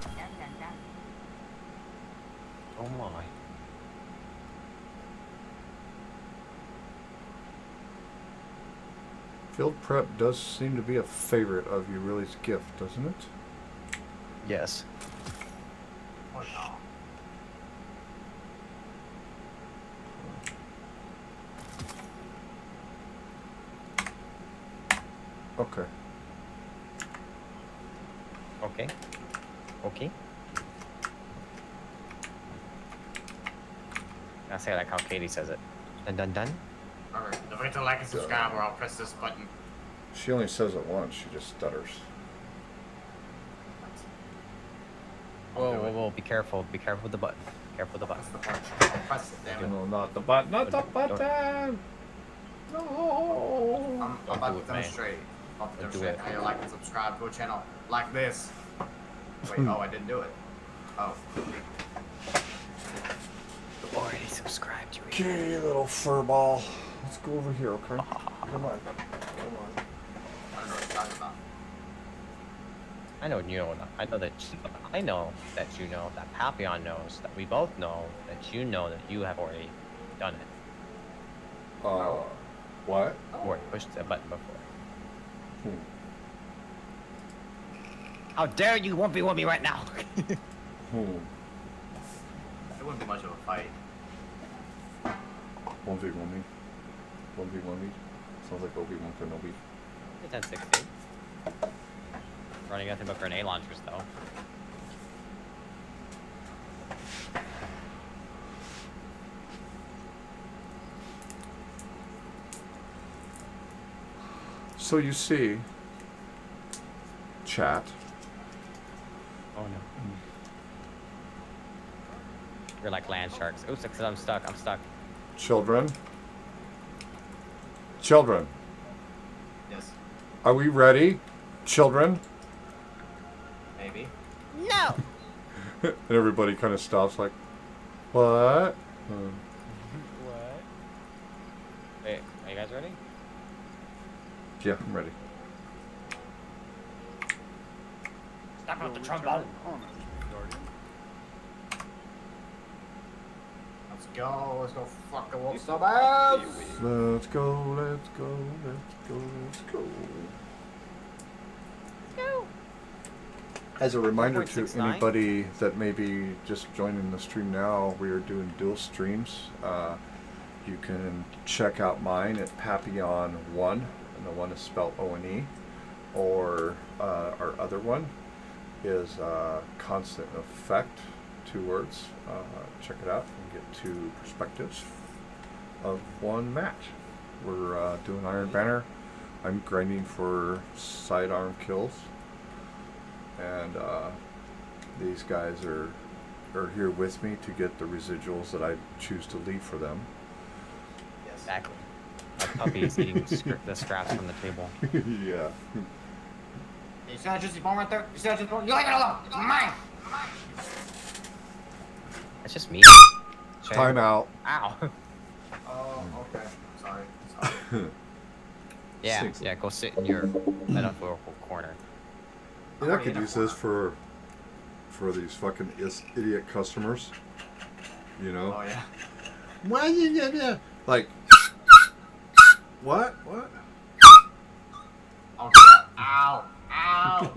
Oh my. Field prep does seem to be a favorite of Eurili's gift, doesn't it? Yes. Oh no. Okay. Okay. Okay. I say it like how Katie says it. Dun dun dun. Alright, don't forget to like and subscribe or I'll press this button. She only says it once, she just stutters. Whoa, whoa, whoa! Be careful! Be careful with the button. Careful with the button. Press the button. Press it, damn it. No, not the button, not the Don't- don't- button! No! I'm, I'm about do to it, man. demonstrate. About to Don't demonstrate it. how you like and subscribe to a channel like this. Wait, Hmm. oh, I didn't do it. Oh. Already subscribed. You Okay, little fur ball. Let's go over here, okay? Come on. Come on. I know what you're talking about. I know that- I know that. I know that you know that Papillon knows that we both know that you know that you have already done it. Uh, what? You already pushed the button before. Hmm. How dare you won't be with me right now? [LAUGHS] Hmm. It wouldn't be much of a fight. 1v1 me. 1v1 me. Sounds like Obi-Wan Kenobi. It's 1060. Running nothing but grenade launchers though. So you see, chat, Oh no. You're like land sharks. Oops, I'm stuck. I'm stuck. Children, children, Yes, are we ready? Children? maybe. No. [LAUGHS] and everybody kind of stops like, what? Hmm. What? Wait, are you guys ready? Yeah, I'm ready. Stop out the trombone. Let's go. Let's go fuck the wolf so bad. Let's go, let's go, let's go, let's go. As a reminder to 1.69? anybody that may be just joining the stream now, we are doing dual streams. Uh, you can check out mine at Papillon One, and the one is spelled O N E, or uh, our other one is uh, Constant Effect, two words. Uh, check it out and get two perspectives of one match. We're uh, doing Iron Banner. I'm grinding for sidearm kills, and uh, these guys are are here with me to get the residuals that I choose to leave for them. Yes. Exactly. My puppy is eating the scraps from the table. [LAUGHS] yeah. You see that juicy bone right there? You see that juicy bone? You leave it alone. It's mine. It's just me. Shane. Time out. Ow. [LAUGHS] Oh, okay. Sorry. Sorry. [LAUGHS] yeah, Six. yeah. Go sit in your metaphorical corner. And I could use this for for these fucking is- idiot customers. You know. Oh yeah. Why you gonna like? What? What? Oh, Ow! Ow! [LAUGHS]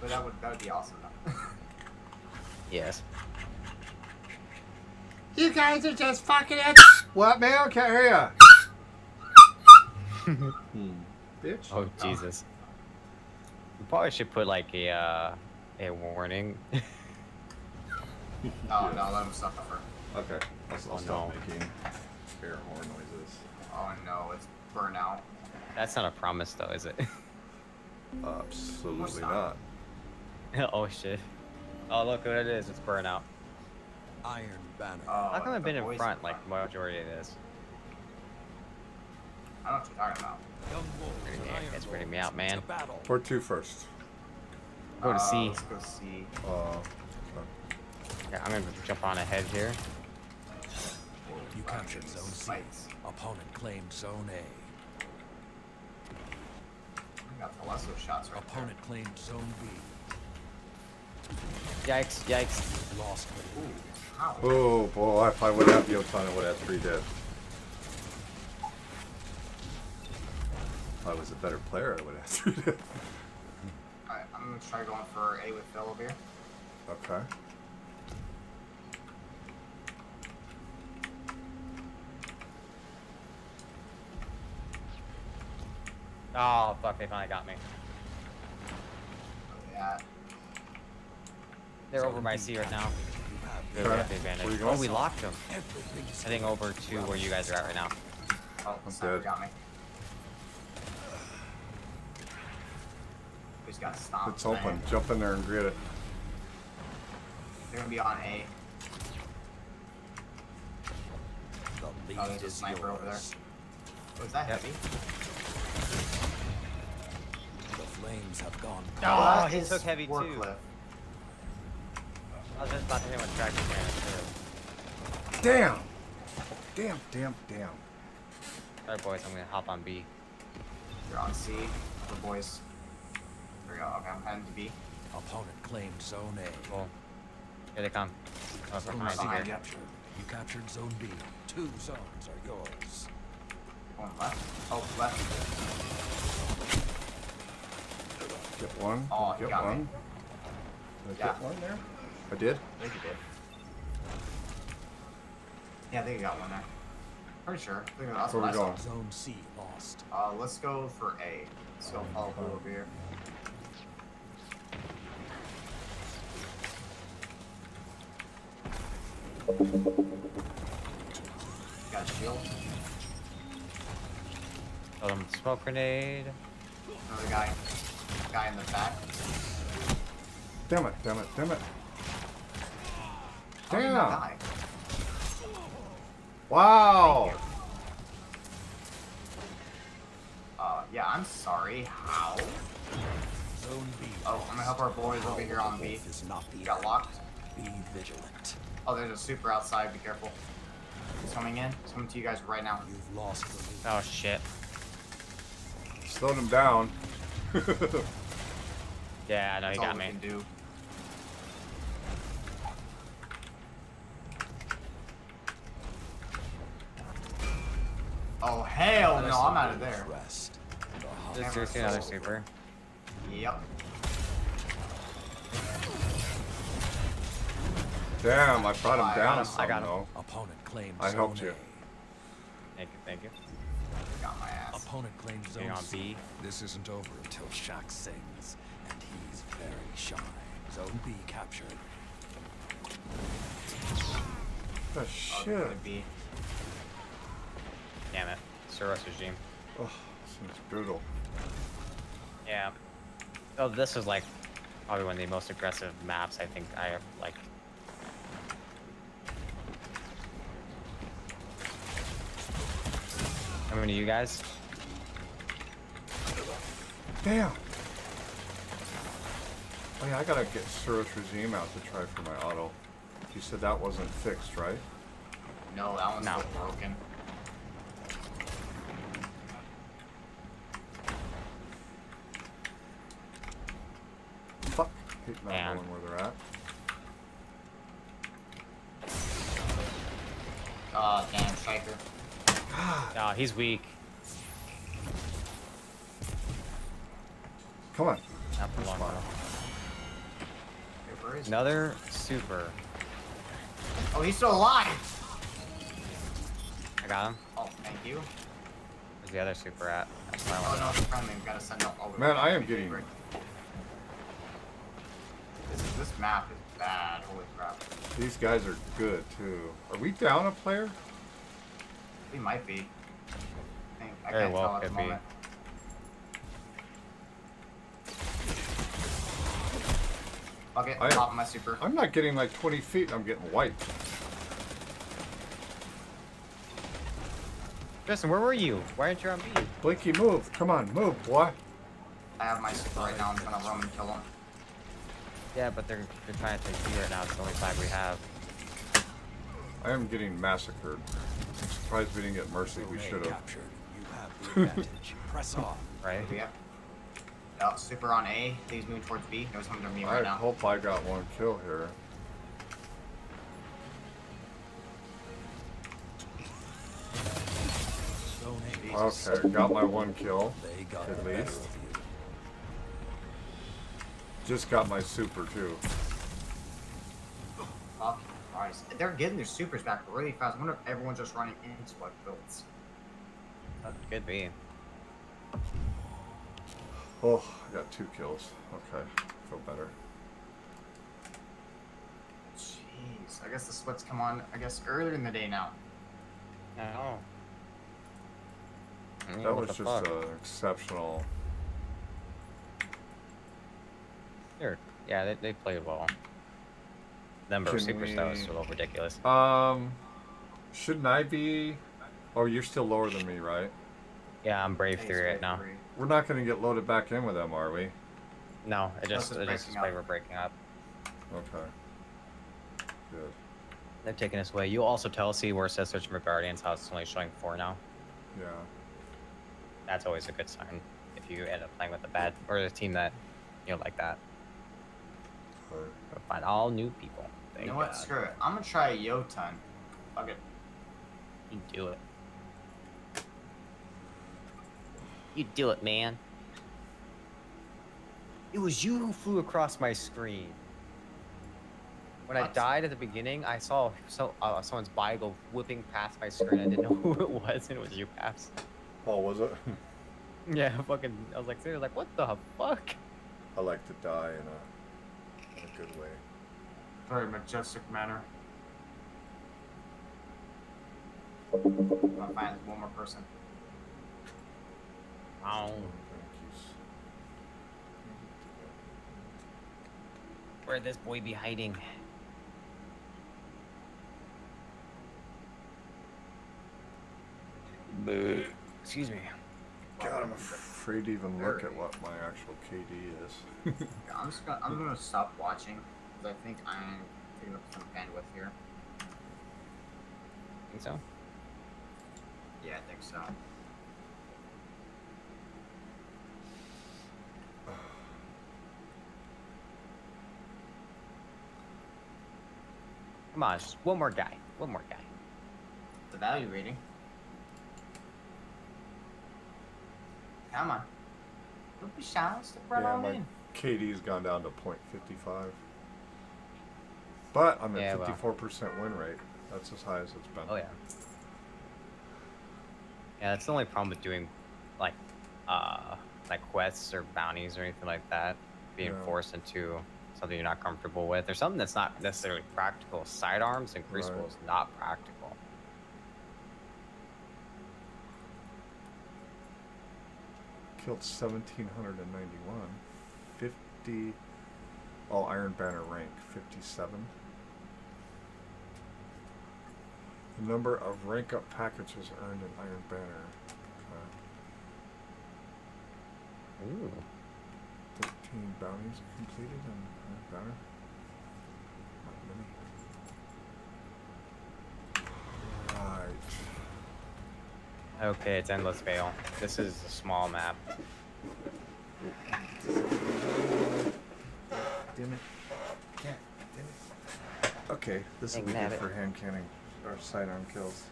but that would that would be awesome though. Yes. You guys are just fucking it. What, man? Can't hear ya. [LAUGHS] hmm. Bitch. Oh Jesus. We probably should put like a uh, a warning. [LAUGHS] Oh no, let him suffer. Okay. I'll, I'll Oh, stop no. making air horn noises. Oh no, it's burnout. That's not a promise though, is it? Absolutely not. not. [LAUGHS] oh shit. Oh look what it is. It's burnout. Iron Banner. Oh, How come I've been in boys front like majority of this? I don't know what you're talking about. Young wolves Pretty and me- iron it's pretty me out, man. to battle. Where to first? Go to Uh, C. Let's go see. Uh, Yeah, I'm gonna jump on ahead here. You captured Zone C. Fights. Opponent claimed Zone A. We got the lasso shots right Opponent claimed Zone B. Yikes! Yikes! Lost the Ooh, oh boy, if I would have Yotan, I would have three dead. If I was a better player, I would have three dead. Alright, I'm gonna try going for A with Phil over here. Okay. Oh fuck! They finally got me. Yeah. They're over by B C right now. You have have the advantage. Oh, we locked them. Heading over to where you guys are at right now. Oh, I'm sniper dead. got me. We just got stomped. It's open. Jump in there and get it. They're gonna be on A. Oh, there's a sniper over there. yours. Oh, Was that Yep. heavy? The flames have gone Oh, that he took heavy too. Warcliffe. I was just about to hit him with tractor cannon too. Damn. Damn. Damn. Damn. Alright boys, I'm gonna hop on B. You're on C. The boys. There we go. Okay, I'm heading to B. Opponent claimed Zone A. Cool. Here they come. Oh, from Zone behind C you behind here. captured. You captured Zone B. Two zones are yours. Going left. Oh, left. Get one. Oh, get got me. one. Did I Yeah. get one there? I did. I think you did. Yeah, I think you got one there. Pretty sure. I think that's Where what I we saw. going? Zone C lost. Uh, let's go for A. Let's go follow Blue over here. Got a shield. Throw them smoke grenade. Another guy. Guy in the back. Damn it. Damn it. Damn it. How Damn. Wow. Uh, yeah, I'm sorry. How? Zone B. Oh, I'm gonna help our boys over here on B. Wolf is not the Got enemy. locked. Be vigilant. Oh, there's a super outside. Be careful. He's coming in. He's coming to you guys right now. You've lost the lead. Oh shit. Slowed him down. [LAUGHS] Yeah, no, he That's all got we me. can do. Oh hell no! I'm out of there. Rest. The hunt There's another super. Yep. Damn, I brought him I down got I got him. Opponent claimed I helped you. Thank you, thank you. Got my ass. Opponent claimed Being Zone on C. B. This isn't over until Shaq sings, and he's very shy. Zone B captured. The Oh, shit. they're Damn it. Suros regime. Oh, this seems brutal. Yeah. Oh, this is like probably one of the most aggressive maps I think I have like. Coming to you guys. Damn. Oh yeah, I gotta get Suros Regime out to try for my auto. You said that wasn't fixed, right? No, that one's No. still broken. Fuck. Hate not Man. knowing where they're at. Oh, damn, striker. [SIGHS] No, he's weak. Come on. Not for long though. Wait, where is he? Another super. Oh, he's still alive! I got him. Oh, thank you. Where's the other super at? That's my Oh one. no, it's friendly. We gotta send out all the Man, I am getting. This, this map is bad. Holy crap. These guys are good too. Are we down a player? We might be. I, think, I Very can't well tell at the could be. moment. I'll get I- top of my super. I'm not getting like 20 feet. I'm getting wiped. Justin, where were you? Why aren't you on B? Blinky, move. Come on, move, boy. I have my super right now. I'm gonna roam and kill him. Yeah, but they're they're trying to take B right now. It's the only flag we have. I am getting massacred. I'm surprised we didn't get mercy. We should have. You have [LAUGHS] the advantage. Press [LAUGHS] on. Right? Yep. Yeah, super on A. He's moving towards B. He's coming to me I right now. hope I got one kill here. Zone A. Jesus. Okay, got my one kill. They got At the better least. Of. Just got my super too. Fuck Christ. They're getting their supers back really fast. I wonder if everyone's just running into what builds. That could be. Oh, I got two kills. Okay, feel better. Jeez. I guess the splits come on, I guess, earlier in the day now. No. I mean, That was just fuck? an exceptional. Sure. Yeah, they, they played well. Number of Can super stars was we- a little ridiculous. Um, shouldn't I be? Oh, you're still lower than me, right? Yeah, I'm brave Hey, through it's it now. free. We're not gonna get loaded back in with them, are we? No, it just it just breaking is like up. we're breaking up. Okay. Good. They're taking us away. You also tell see where it says search for guardians how it's only showing four now. Yeah. That's always a good sign if you end up playing with a bad or a team that you know like that. But Go find all new people. You Thank know what? Screw it. I'm gonna try Yotan. Fuck it. You do it. You do it, man. It was you who flew across my screen. When I died at the beginning, I saw so uh, someone's body go whipping past my screen. I didn't know [LAUGHS] who it was, and it was you, Paps. Oh, was it? [LAUGHS] Yeah, fucking. I was like, seriously, like, what the fuck? I like to die in a, in a good way. Very majestic manner. I'll find one more person. Oh, Thank you. where'd this boy be hiding? Excuse me. God, I'm afraid to even look at what my actual KD is. [LAUGHS] Yeah, I'm just gonna I'm gonna stop watching because I think I'm taking up some bandwidth here. Think so? Yeah, I think so. Come on, just one more guy. One more guy. The value rating. Come on. Don't be shy. Step right yeah, on my in. KD's gone down to 0.55. But I'm at Yeah, well. 54% win rate. That's as high as it's been. Oh yeah. Yeah, that's the only problem with doing like uh like quests or bounties or anything like that. Being Yeah. forced into something you're not comfortable with or something that's not necessarily practical. Sidearms and crucible Right. is not practical. Killed 1,791. 50. all Iron Banner rank 57. The number of rank up packages earned in Iron Banner. Okay. Ooh. 13 bounties completed in Iron Banner. Not many. Right. Okay, it's Endless Vale. This is a small map. Damn it. Can't. Damn it. Okay, this will be good for hand canning. or sidearm kills.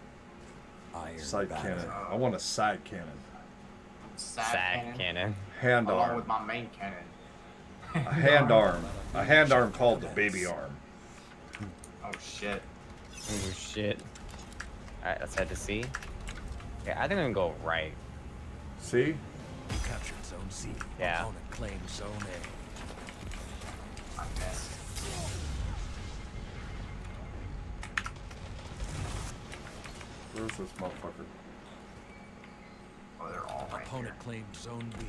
Iron Side Banner. cannon. I want a side cannon. Sad, Sad cannon. cannon. Hand Along arm. with my main cannon. A hand [LAUGHS] arm. A hand arm called the baby arm. Oh shit. Oh shit. Alright, let's head to C. Okay, I think I'm gonna go right. See? You captured Zone C. Yeah. Opponent claims Zone A. I missed. Where's this motherfucker? Oh, they're all right Opponent claims Zone B.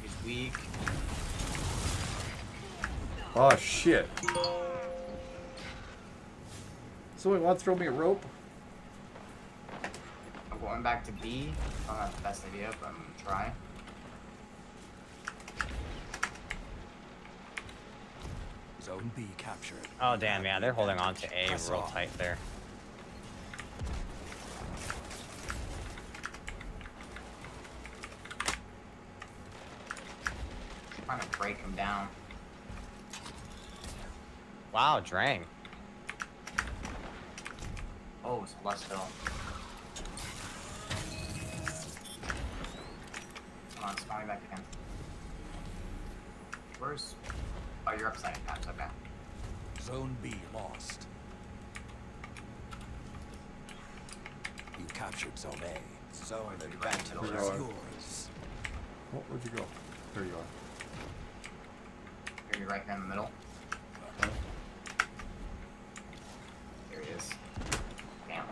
he's weak. Oh shit. Somebody want to throw me a rope? I'm going back to B. Not not the best idea, but I'm gonna try. Zone B captured. Oh damn, yeah, they're holding on to A Press real on. tight there. trying to break him down. Wow, Drang. Oh, it's Celestial. Come on, spawn me back in. Where's... Oh, you're upside down, okay. Zone B lost. You captured Zone A. Zone advantage Here you is yours. What? where'd you go? There you are. Here, you're right here in the middle. Here he is. Damn.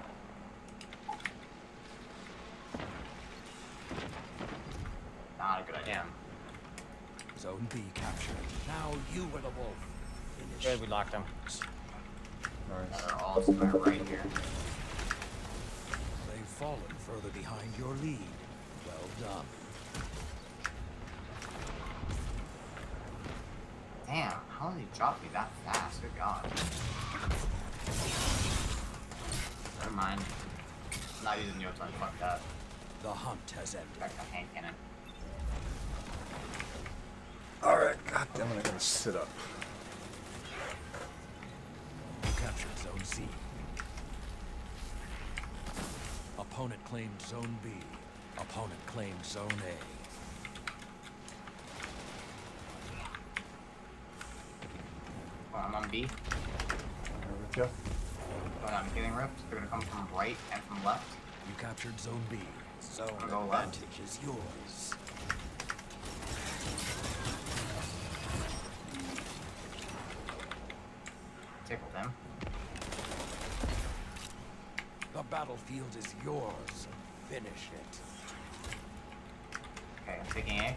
Not a good idea. Damn. Zone B captured. Now you are the wolf. Finish Good, we locked him. Nice. They're all to right here. They've fallen further behind your lead. Well done. Damn, how did he drop me that fast? Good god. Never mind. I'm not using Yoton, fuck that. The hunt has ended. Back to hand cannon. Damn it, I gotta sit up. You captured Zone C. Opponent claimed Zone B. Opponent claimed Zone A. I'm on B. There with ya. When I'm getting ripped, they're gonna come from right and from left. You captured Zone B. Zone I'll left. advantage is yours. Tickled him. The battlefield is yours. Finish it. Okay, I'm taking A.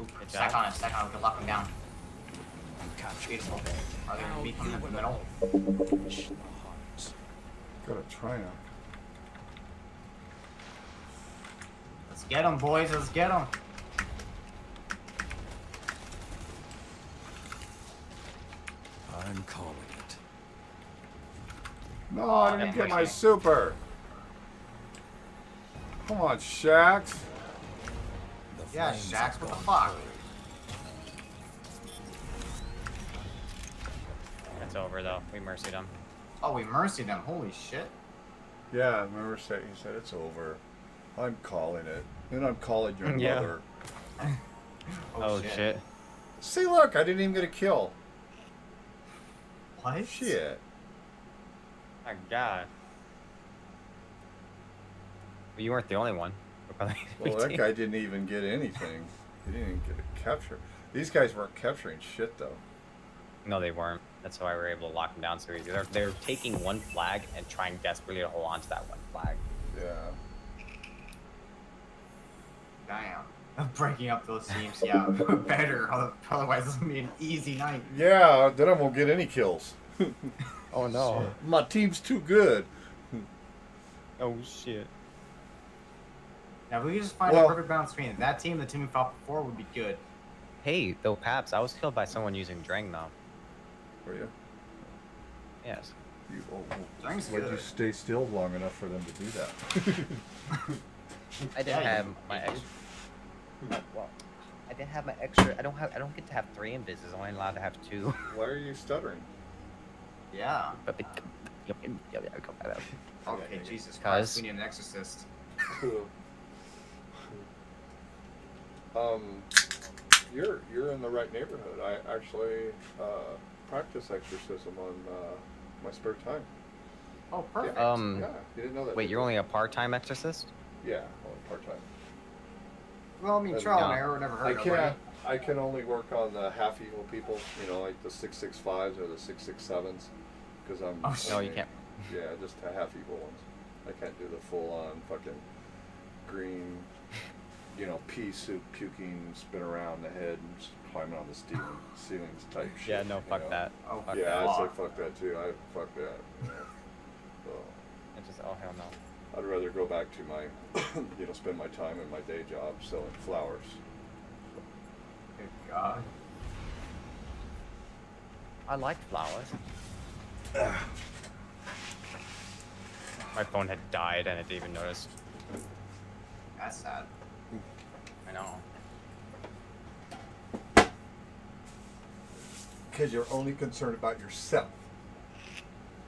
Oop, Good stack job. on it, stack on it, we can lock him down. You Beautiful. Are they gonna be coming you in the and middle? wolf Finish the hunt. Gotta try now. Let's get him, boys, let's get him. I'm calling it. No, I didn't get my super. Come on, Shaxx. The Yeah, flames Shaxx, what the fuck? It's over though. We mercied him. Oh, we mercied him, holy shit. Yeah, I remember saying he said it's over. I'm calling it. And I'm calling your Yeah. mother. [LAUGHS] Oh, oh shit. See, look, I didn't even get a kill. What? Shit. My god. But you weren't the only one. [LAUGHS] Well, that guy didn't even get anything. He didn't even get a capture. These guys weren't capturing shit, though. No, they weren't. That's why we were able to lock them down so easy. They're, they're taking one flag and trying desperately to hold on to that one flag. Yeah. Damn. Breaking up those teams, yeah, [LAUGHS] better. Otherwise, this will be an easy night. Yeah, then I won't get any kills. Oh no. My team's too good. Oh shit. Now, if we could just find Well- a perfect balance between that team and the team we fought before, would be good. Hey, though, Paps, I was killed by someone using Drang though. For you. Yes. You, oh, oh, Drang's why'd you stay still long enough for them to do that? [LAUGHS] I didn't Yeah, have my extra. Well, I didn't have my extra. I don't have. I don't get to have three invises. I'm only allowed to have two. [LAUGHS] Why are you stuttering? Yeah. Okay, Jesus Christ, we need an exorcist. [LAUGHS] um, you're you're in the right neighborhood. I actually uh, practice exorcism on uh, my spare time. Oh, perfect. Um, yeah, you didn't know that. Wait, you're only a part-time exorcist? yeah, only part time. well, I mean, uh, trial and no. error never hurt I can't. I can only work on the half evil people. You know, like the six six fives or the six six sevens, because I'm. Oh, No, you can't. Yeah, just the half evil ones. I can't do the full on fucking green, you know, pea soup puking, spin around the head and just climbing on the ceiling, [LAUGHS] ceilings type shit. Yeah, no, you fuck know? that. Oh, Fuck Yeah, that. I'd say fuck that too. I fuck that. You know? [LAUGHS] so It's just, oh, hell no. I'd rather go back to my, [COUGHS] you know, spend my time in my day job selling flowers. Good God. I like flowers. [SIGHS] My phone had died and I didn't even notice. That's sad. I know. Because you're only concerned about yourself.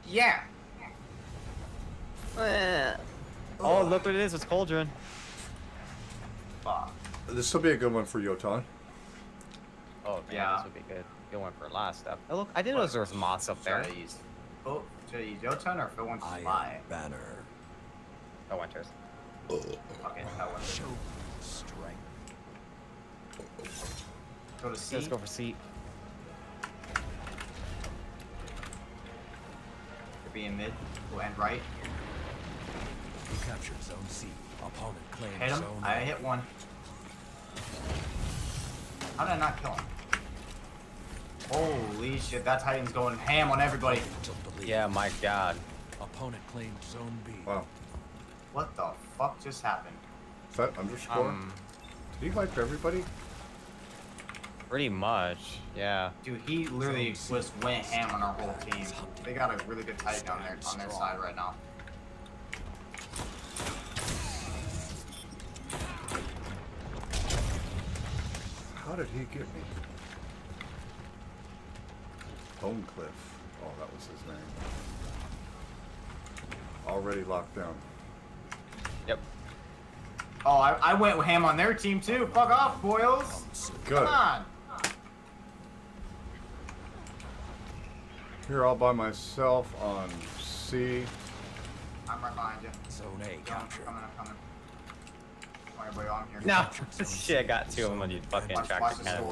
Yeah. Uh, oh, oh, look what it is. It's Cauldron. Fuck. This will be a good one for Yotan. Oh, man, Yeah. this would be good. Good one for last stuff. Oh, look, I didn't notice there was moths up there. Should I use Phil? Should I use Yotan or Phil wants to Iron fly? banner. Oh, Winters. Fuck it, that one. Show strength. Go to C. Let's go for C. Be in mid. We'll end right. You captured zone C. Opponent claims Hit him. zone I A. hit one. How did I not kill him? Holy shit, that Titan's going ham on everybody. Took the lead. Yeah, my god. Opponent claimed zone B. Wow. What the fuck just happened? Is that underscore? Um, Did he wipe everybody? Pretty much. Yeah. Dude, he literally just went ham on our whole team. They got a really good tight down there on their side right now. How did he get me? Bonecliff. Oh, that was his name. Already locked down. Yep. Oh, I, I went ham on their team too. Fuck off, boils. Good. Come on. Here all by myself on C. I'm right behind you. Zone A Yeah, I'm captured. coming, I'm coming. Alright, boy, here. No. [LAUGHS] Shit, I got two of them on you fucking Watch, tractor cannon.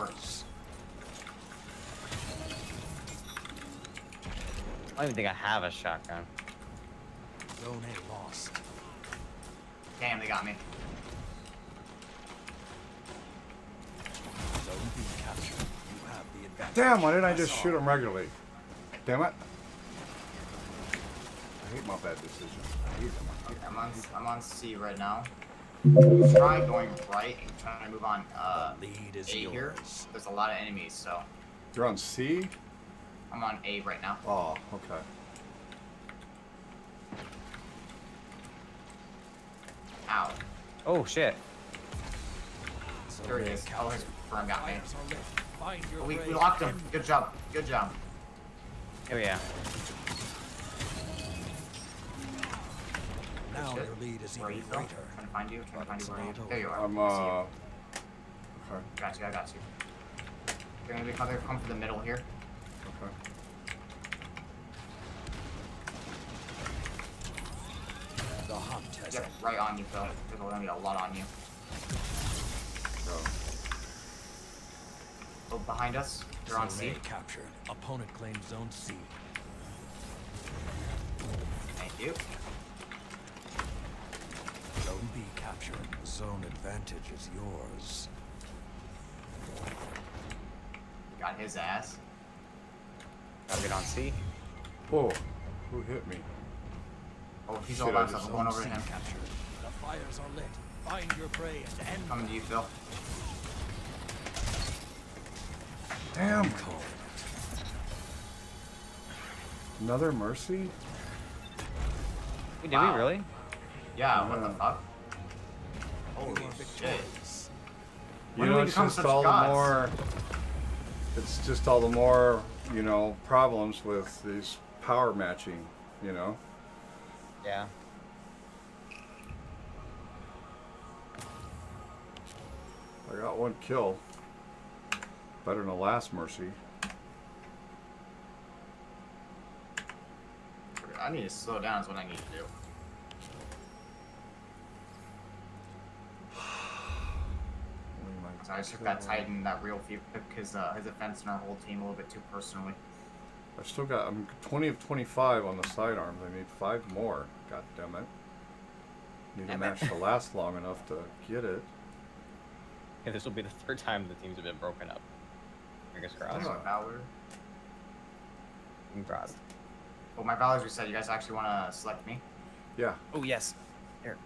I don't even think I have a shotgun. Zone A lost. Damn, they got me. Zone B captured. You have the advantage. Damn, why didn't I just shoot on. him regularly? Damn it. I hate my bad decisions. I hate them. Okay, I'm on, I'm on C right now. Try going right and trying to move on uh, lead is A here. There's a lot of enemies, so You're on C? I'm on A right now. Oh, okay. Ow. Oh, shit. Zone There he is. Oh, captured. his firm got me. Fires are lit. Find your we, we locked him. Good job. Good job. Oh, yeah. Now Shit. your lead is Where are even you, Phil? greater. Trying to find you. Trying to find you. Where are you? There you are. I'm, I see you. uh. Okay. Got you. I got you. They're gonna be they're come from the middle here. Okay. The hunt has Yep, right on you, Phil. There's gonna be a lot on you. Go. Oh, behind us. They're on Zone C. A captured. Opponent claims zone C. Thank you. Zone B captured. Zone advantage is yours. Got his ass. Gotta get on C. Whoa. Who hit me? Oh, he's Shit, all I by just- himself. Zone One over C to him. captured. The fires are lit. Find your prey and end Coming to you, Phil. Damn. Call. Another mercy? Wait, did Wow. we really? Yeah, what the fuck? Holy are shit. You know, it's just all gods? the more. It's just all the more, you know, problems with these power matching, you know. Yeah. I got one kill. Better than the last mercy. I need to slow down is what I need to do. Only my So I took that Titan, that real few, took his, uh, his offense and our whole team a little bit too personally. I've still got. I'm 20 of 25 on the sidearms. I need five more. God damn it. Need a Damn it. match to last long enough to get it. Yeah, this will be the third time the teams have been broken up. Fingers crossed. Yeah. Valor. Fingers crossed. Well, my Valor's reset. You guys actually want to select me? Yeah. Oh yes. Here.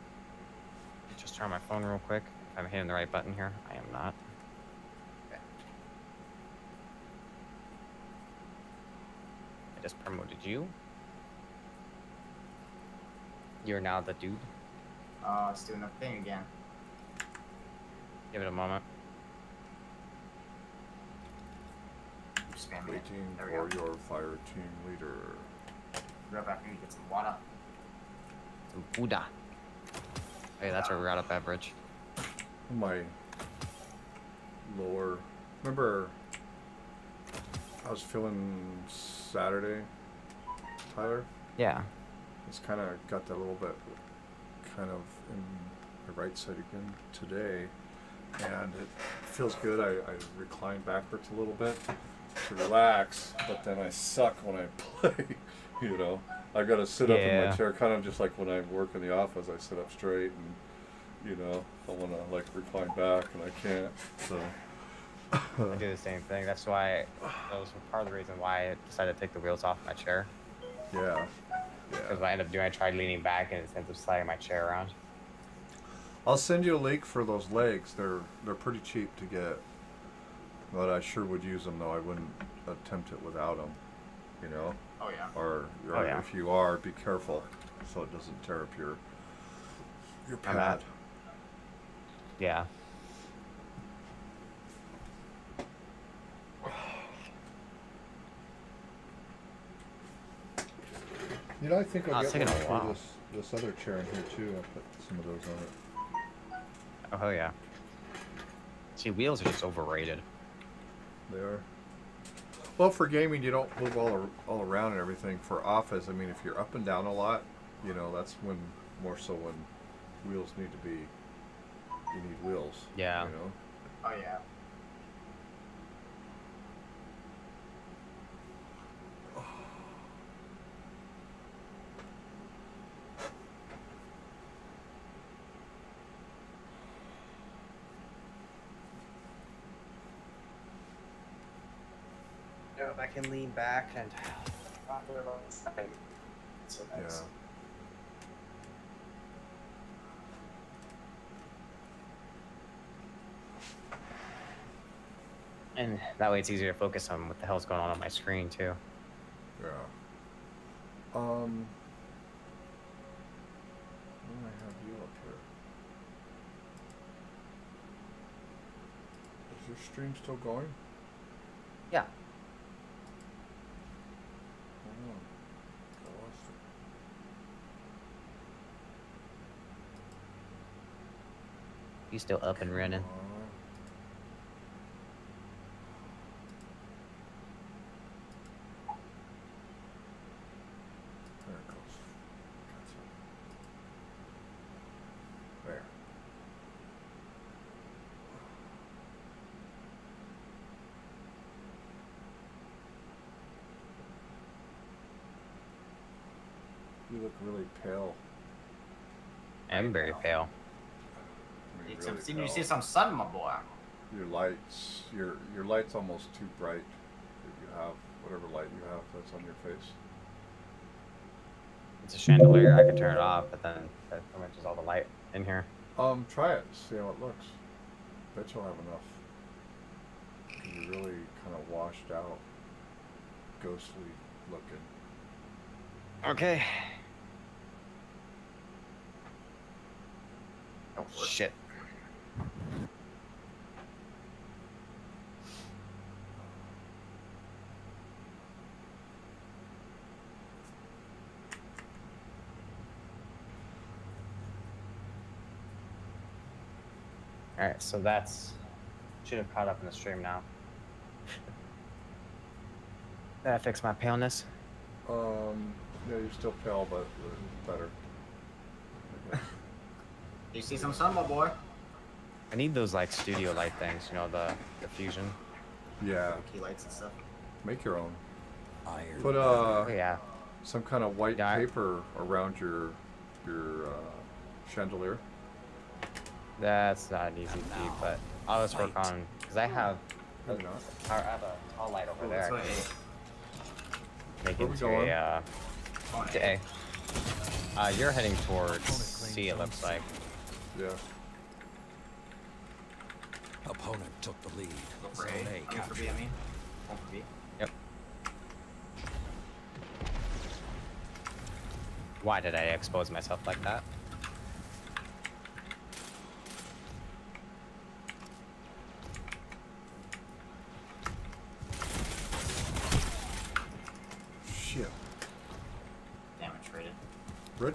Just turn on my phone real quick. If I'm hitting the right button here, I am not. Okay. I just promoted you. You're now the dude. Uh, it's doing the thing again. Give it a moment. Keep spamming it. Waiting There for go. your fire team leader. Go back and get some water. Some Buddha. Hey, that's a route up beverage. My lower. Remember, I was feeling Saturday, Tyler. Yeah. It's kind of got that little bit kind of in the right side again today. And it feels good. I, I recline backwards a little bit to relax, but then I suck when I [LAUGHS] play. you know, I got to sit up in my chair, kind of just like when I work in the office. I sit up straight, and you know, I want to like recline back, and I can't. So I do the same thing. That's why that was part of the reason why I decided to take the wheels off my chair. yeah, Because yeah. what I ended up doing, I tried leaning back and it ends up sliding my chair around. I'll send you a link for those legs. They're they're pretty cheap to get, but I sure would use them though. I wouldn't attempt it without them. You know. Oh yeah. or, or Oh, yeah. if you are, be careful so it doesn't tear up your your pad. at- Yeah. You know, I think Oh, I'll it's get one taking for this this other chair in here too. I'll put some of those on it. Oh hell yeah. See, wheels are just overrated. They are. Well, for gaming, you don't move all ar- all around and everything. For office, I mean, if you're up and down a lot, you know, that's when more so when wheels need to be. You need wheels. Yeah. You know. Oh yeah. No, I can lean back and. So Yeah. And that way it's easier to focus on what the hell's going on on my screen too. Yeah. Um. When I have you up here. Is your stream still going? Yeah. Oh, I lost it. You still up and running? There it goes. That's it. There. You look really pale. I'm very pale. I mean, Need some, really see, you see some sun, my boy. Your lights, your your light's almost too bright. You have whatever light you have that's on your face. It's a chandelier. I could turn it off, but then that pretty much is all the light in here. Um, try it. See how it looks. Bet you'll have enough. 'Cause you're really kind of washed out, ghostly looking. Okay. Oh shit. All right, so that's should have caught up in the stream now. Did I fix my paleness? Um, yeah, you're still pale, but uh, better. [LAUGHS] You see some sun, my boy? I need those like studio light things, you know, the diffusion. Yeah, Key lights and stuff. make your own. Iron. Put Oh uh, yeah, some kind of white Yeah, paper around your your uh, chandelier. That's not an easy feat, but I'll just work on because I have. Maybe not. I have a tall light over Oh, there. that's what I can Make Where we into going? a uh, to A. Uh, you're heading towards C. It looks like. Yeah. Opponent took the lead. Go for A. Zone I mean, for. B, I mean. One for B. Yep. Why did I expose myself like that?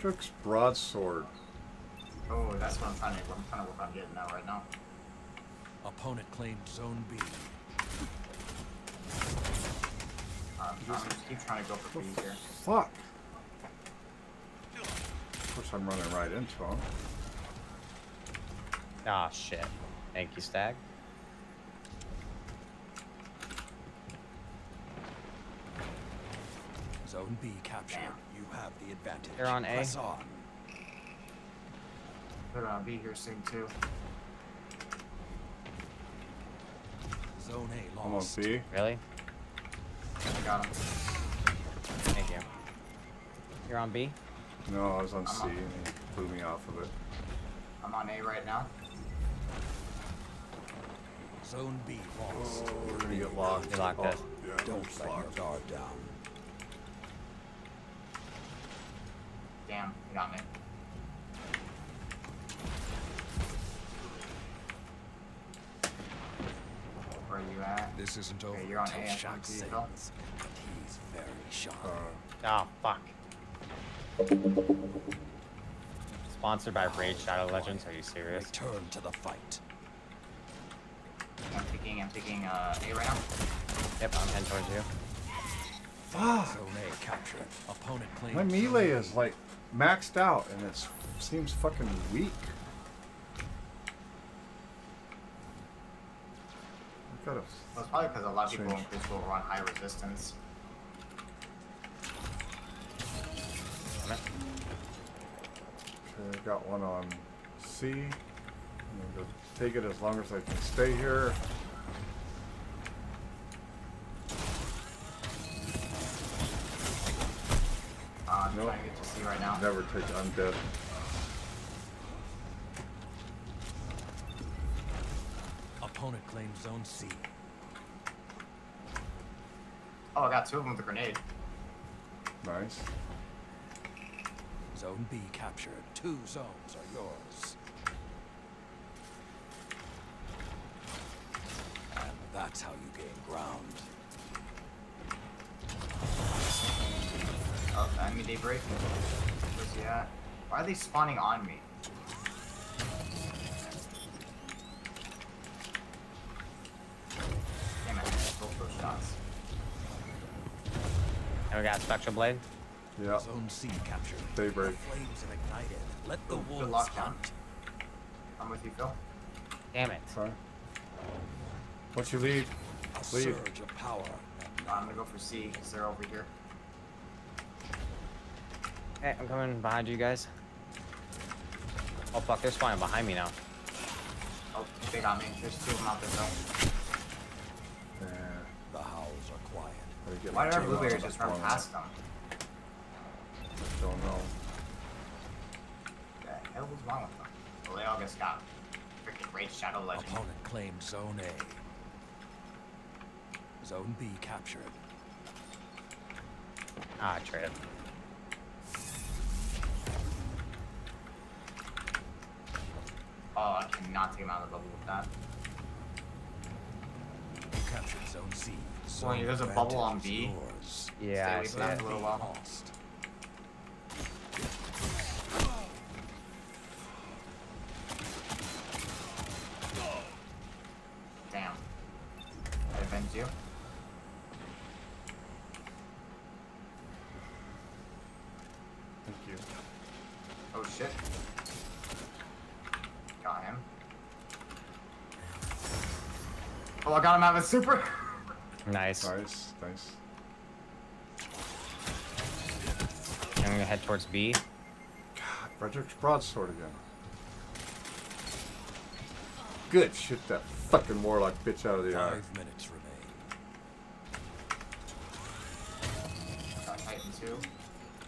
Redrix's broadsword. Oh, that's what I'm trying to. I'm trying to work on getting that right now. Opponent claimed Zone B. I'm trying to keep trying to go for B here. Fuck. Of course, I'm running right into him. Ah, shit. Thank you, Stag. Zone B captured. Damn. You have the advantage. They're on A. Press on. They're uh, gonna be here soon too. Zone A I'm on lost. B. Really? I got him. Thank you. You're on B? No, I was on I'm C on- and he blew me off of it. I'm on A right now. Zone B lost. Oh, we're gonna get locked. You locked oh, it. Yeah, Don't it's let your guard down. Damn, he got me. Where are you at? This isn't Okay, over you're on until A, I'm Shaq on B, Phil. sings. And he's very shy. Uh, Oh, fuck. Sponsored by Raid Shadow Legends, are you serious? Return to the fight. I'm picking. I'm picking uh, A right now. Yep, I'm heading towards you. fuck. Zone A captured. Opponent claimed My melee is like maxed out and it seems fucking weak. I've got a Well, it's probably because a lot of people in. Crucible run high resistance. Okay, I got one on C. I'm going to take it as long as I can stay here. I'm Nope. trying to get to C right now. Never take undead. Opponent claims Zone C. Oh, I got two of them with a grenade. Nice. Zone B captured. Two zones are yours. And that's how you gain ground. Oh, enemy daybreak. Where's he at? Why are they spawning on me? Damn it, I missed both those shots. And we got Spectral Blade. Yeah. Zone C captured. Daybreak. The flames have ignited. Let the Good wolves luck, John. hunt. I'm with you, Phil. Damn it. Sorry. Once you leave, A Leave. surge of power. I'm gonna go for C because they're over here. Hey, I'm coming behind you guys. Oh fuck, they're spawning behind me now. Oh, they got me. There's two of them out there, Phil. eh, The howls are quiet. Why my did our blueberry just run going. past them? I Don't know. What The hell was wrong with them? Well, they all just got freaking Raid Shadow Legend. Opponent claimed Zone A. Zone B captured. Ah, trip. Oh, I cannot take him out of the bubble with that. You captured Zone C. Well, there's a bubble on B. yours. Yeah, I away from that for a little while. Lost. Oh shit. Got him. Oh, I got him out of a super. Nice. Nice, nice. I'm gonna head towards B. God, Redrix's broadsword again. Good. Shoot that fucking warlock bitch out of the eye. Five minutes remain. Got Titan 2.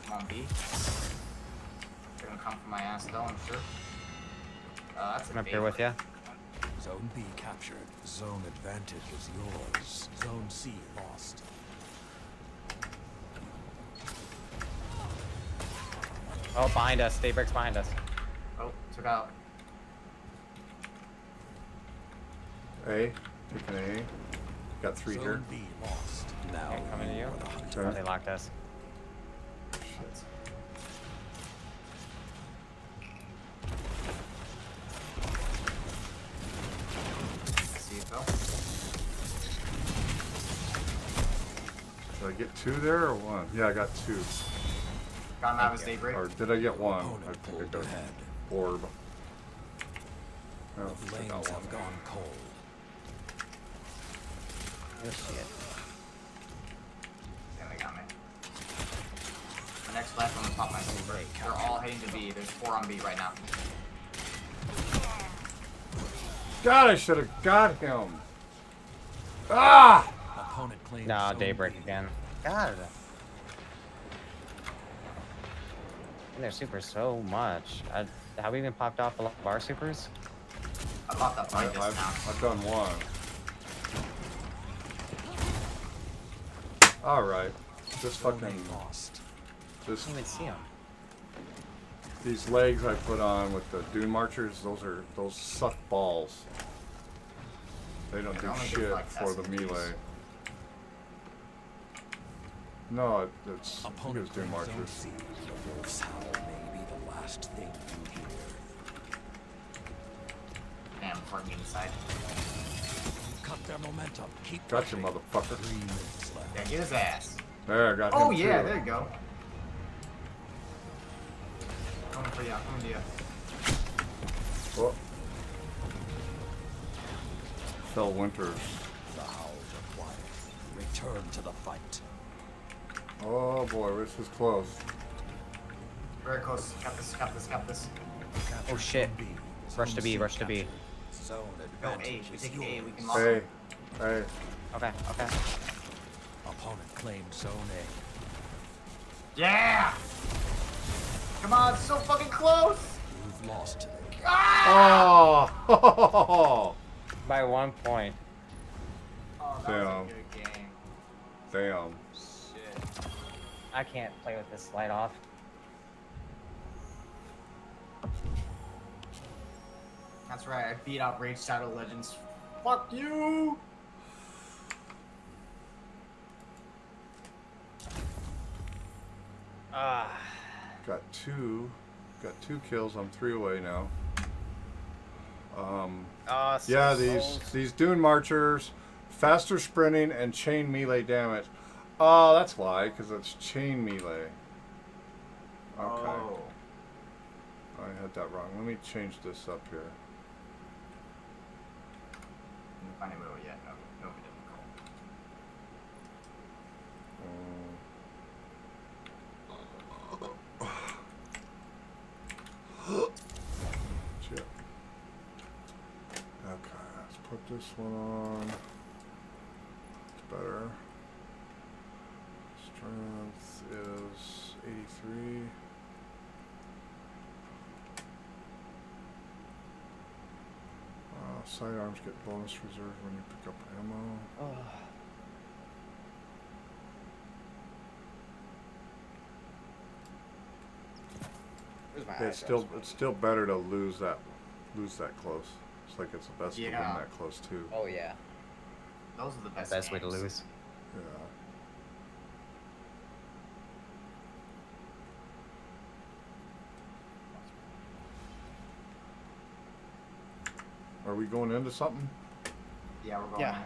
I'm on B. They're gonna come for my ass though, I'm sure. Uh, that's a I'm up bait. here with you. Zone B captured. Zone advantage is yours. Zone C lost. Oh, behind us. Daybreak's behind us. Oh, took out. A. Taking A. Got three Zone here. B lost. Now Okay, coming to you. are the hunter. They locked us. Two there or one? Yeah, I got two. Got him out of daybreak. Or did I get one? I think I pulled got ahead. orb. Oh, The I lanes got one. have gone cold. Oh shit. Yeah, they got me. The next left on the top of my daybreak. They're all heading to B. There's four on B right now. God, I should have got him. Ah! Opponent claims Nah, Daybreak B. again. God. And their super so much. I, have we even popped off a lot of our supers? I popped up I, like this I've, now. I've done one. All right. Just fucking A lost. I this can't even see them. these legs I put on with the dune marchers. Those are those suck balls. They don't do shit like, for the SMGs. melee. No, it, it's I think it was Opponent dune claims zone marchers. C. The wolf's howl may be the last thing you hear. Damn, pardon me inside. Cut their momentum. Keep Gotcha, pushing. motherfucker. Three minutes left. Yeah, get his ass. There, I got Oh him yeah, too. there you go. Coming for you, coming to you. Oh. Fell Winters. The howls are quiet. Return to the fight. Oh boy, this is close. Very close. Cap this, cap this, cap this. Oh shit. Rush to Zone B, C rush to B. captured. Zone Go A. We take A. We can lock Hey, him. hey. Okay, okay. Opponent claimed zone A. Yeah! Come on, so fucking close! You've lost to the Oh! By one point. Oh, that Damn. was a good game. Damn. Shit. I can't play with this light off. That's right, I beat out Raid Shadow Legends. Fuck you! Ah. Got two. Got two kills. I'm three away now. Um, Oh, so yeah, these close. these Dune Marchers, faster sprinting and chain melee damage. Oh, that's why, because it's chain melee. Okay, Oh. I had that wrong. Let me change this up here. Didn't find him yet. No, no, we didn't call. Uh, [COUGHS] shit. Okay, let's put this one on. It's better. Strength is 83. Uh, sidearms get bonus reserve when you pick up ammo. Oh. My it's still it's still better to lose that lose that close. It's like it's the best to win that close too. Oh yeah. Those are the best Best way to lose. Yeah. Are we going into something? Yeah, we're going. Yeah.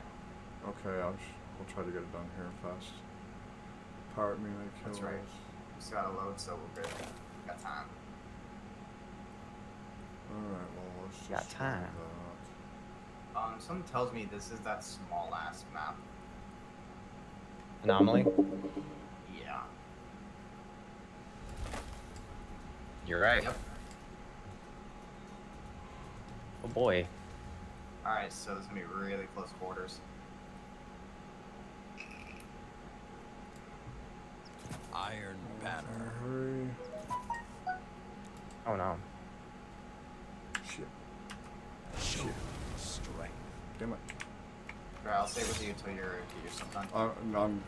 Okay, I'll, sh- we'll try to get it done here fast. Power melee kills. That's right. Just gotta load, so we're good. Got time. Alright, well, let's just. Got time. that. Um, something tells me this is that small ass map. Anomaly. Yeah. You're right. Yep. Oh boy. Alright, so this is gonna be really close quarters. Iron Banner. Hurry. Oh no. Shit. Show strength. Damn it. Alright, I'll stay with you until you're get yourself done. Uh, no, I'm,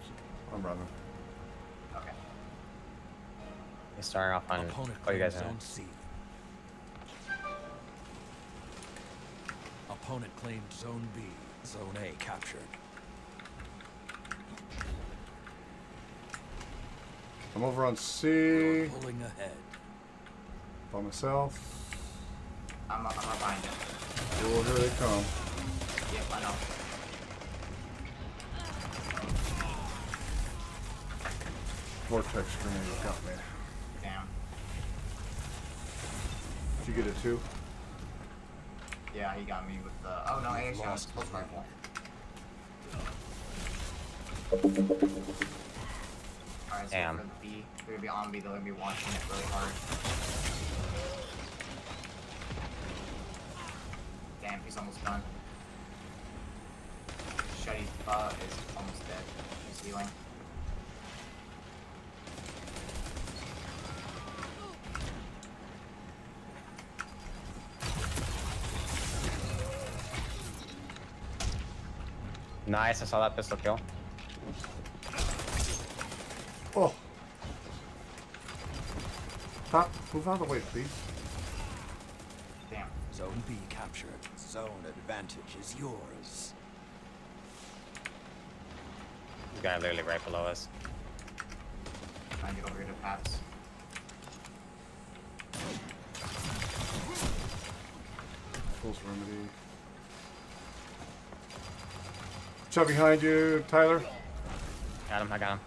I'm running. Okay. He's starting off on. Opponent Oh, you guys claims Opponent claimed Zone B. Zone A captured. I'm over on You're C pulling ahead. by myself. I'm, I'm right behind you. Oh, here they come. Yep, I know. Vortex grenade got me. Damn. Did you get it too? Yeah, he got me with the. Oh no, he actually got his pulse rifle. Alright, so Damn. for the B, they're gonna be on B, they're gonna be watching it really hard. Damn, he's almost done. Shuddy uh, is almost dead. He's healing. Nice. I saw that pistol kill. Oh! Stop. Move out of the way, please. Damn. Zone B captured. Zone advantage is yours. This guy literally right below us. Trying to get over here to Paps. Pulse remedy. Shot behind you, Tyler. Got him. I got him.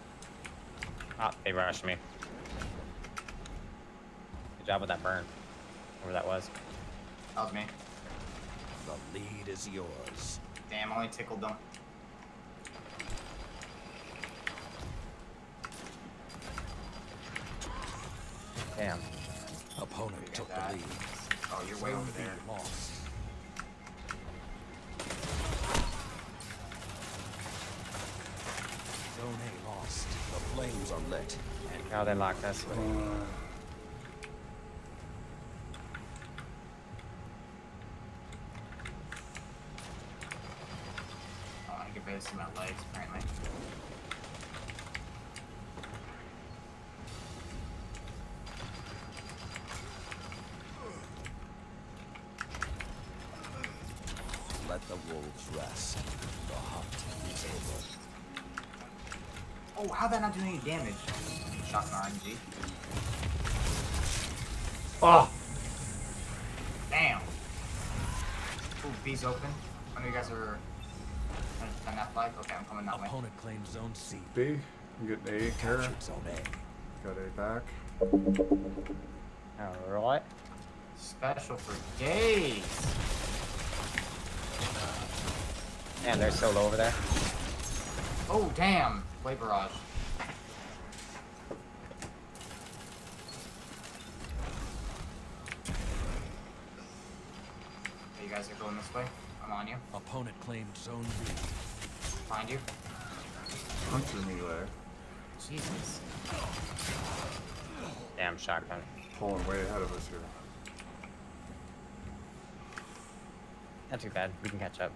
Ah, they rushed me. Good job with that burn. Whoever that was. That was me. The lead is yours. Damn, only tickled them. Damn. Opponent got took the lead. Oh, you're way over there. lost. Lost. The flames are lit. And Now they locked us. Uh, how'd that not do any damage? Shotgun RNG. Ah! Damn. Ooh, B's open. I know you guys are on that flag. Okay, I'm coming that way. Opponent claims Zone C. B. I'm getting A here. Captured Zone A. Got A back. Alright. Special for days. Damn, they're so low over there. Oh, damn. Blade barrage. Okay, you guys are going this way. I'm on you. Opponent claimed Zone B. Find you. Hunter melee. Jesus. Damn shotgun. Pulling way ahead of us here. Not too bad. We can catch up.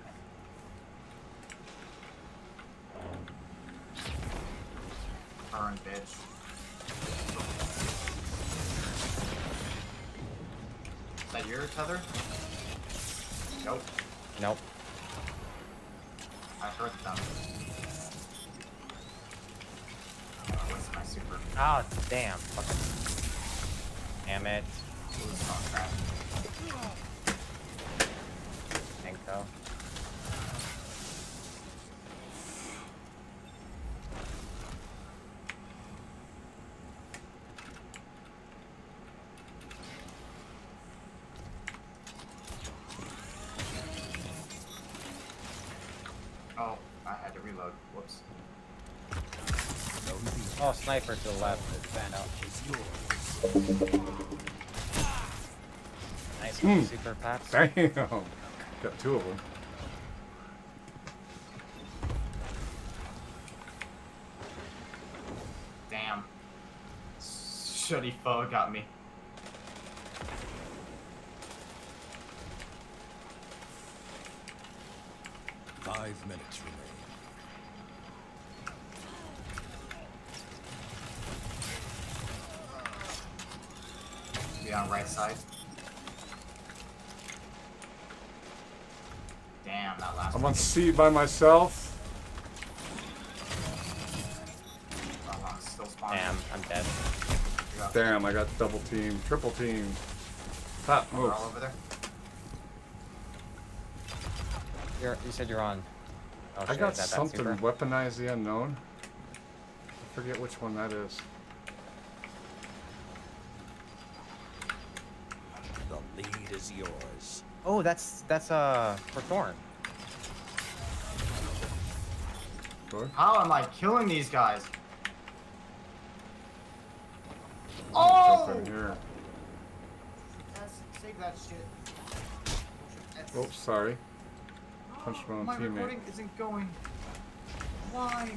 Whoops. Oh, sniper to the left. Fan out. is yours. Nice Hmm. super packs. Damn. Got two of them. Damn. Shitty foe got me. Five minutes remain. Be on right side. Damn, that last I'm one. on C by myself. Still spawning. Damn, I'm dead. Damn, I got double team, triple team. Pat, We're move. all over there. You're, you said you're on. Oh, I shit, got that that something super? weaponize the unknown. I forget which one that is. The lead is yours. Oh, that's that's uh for Thorn. Sure. How am I killing these guys? Jump Oh! in here. Save that shit. That's- Oops, sorry. Punched my own My teammate. recording isn't going. Why?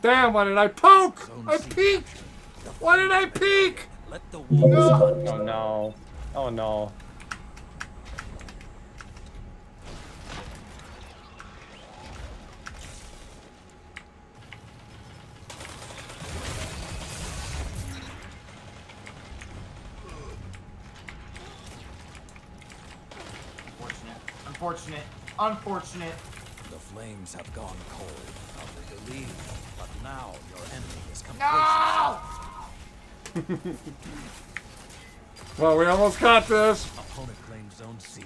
Damn, why did I poke? Zone I C. peeked! Why did I peek? Let the wolves hunt. Oh no. Oh no. Unfortunate. Unfortunate. The flames have gone cold. Under your lead. But now your enemy is come No! [LAUGHS] Well, we almost got this. Opponent claims zone C.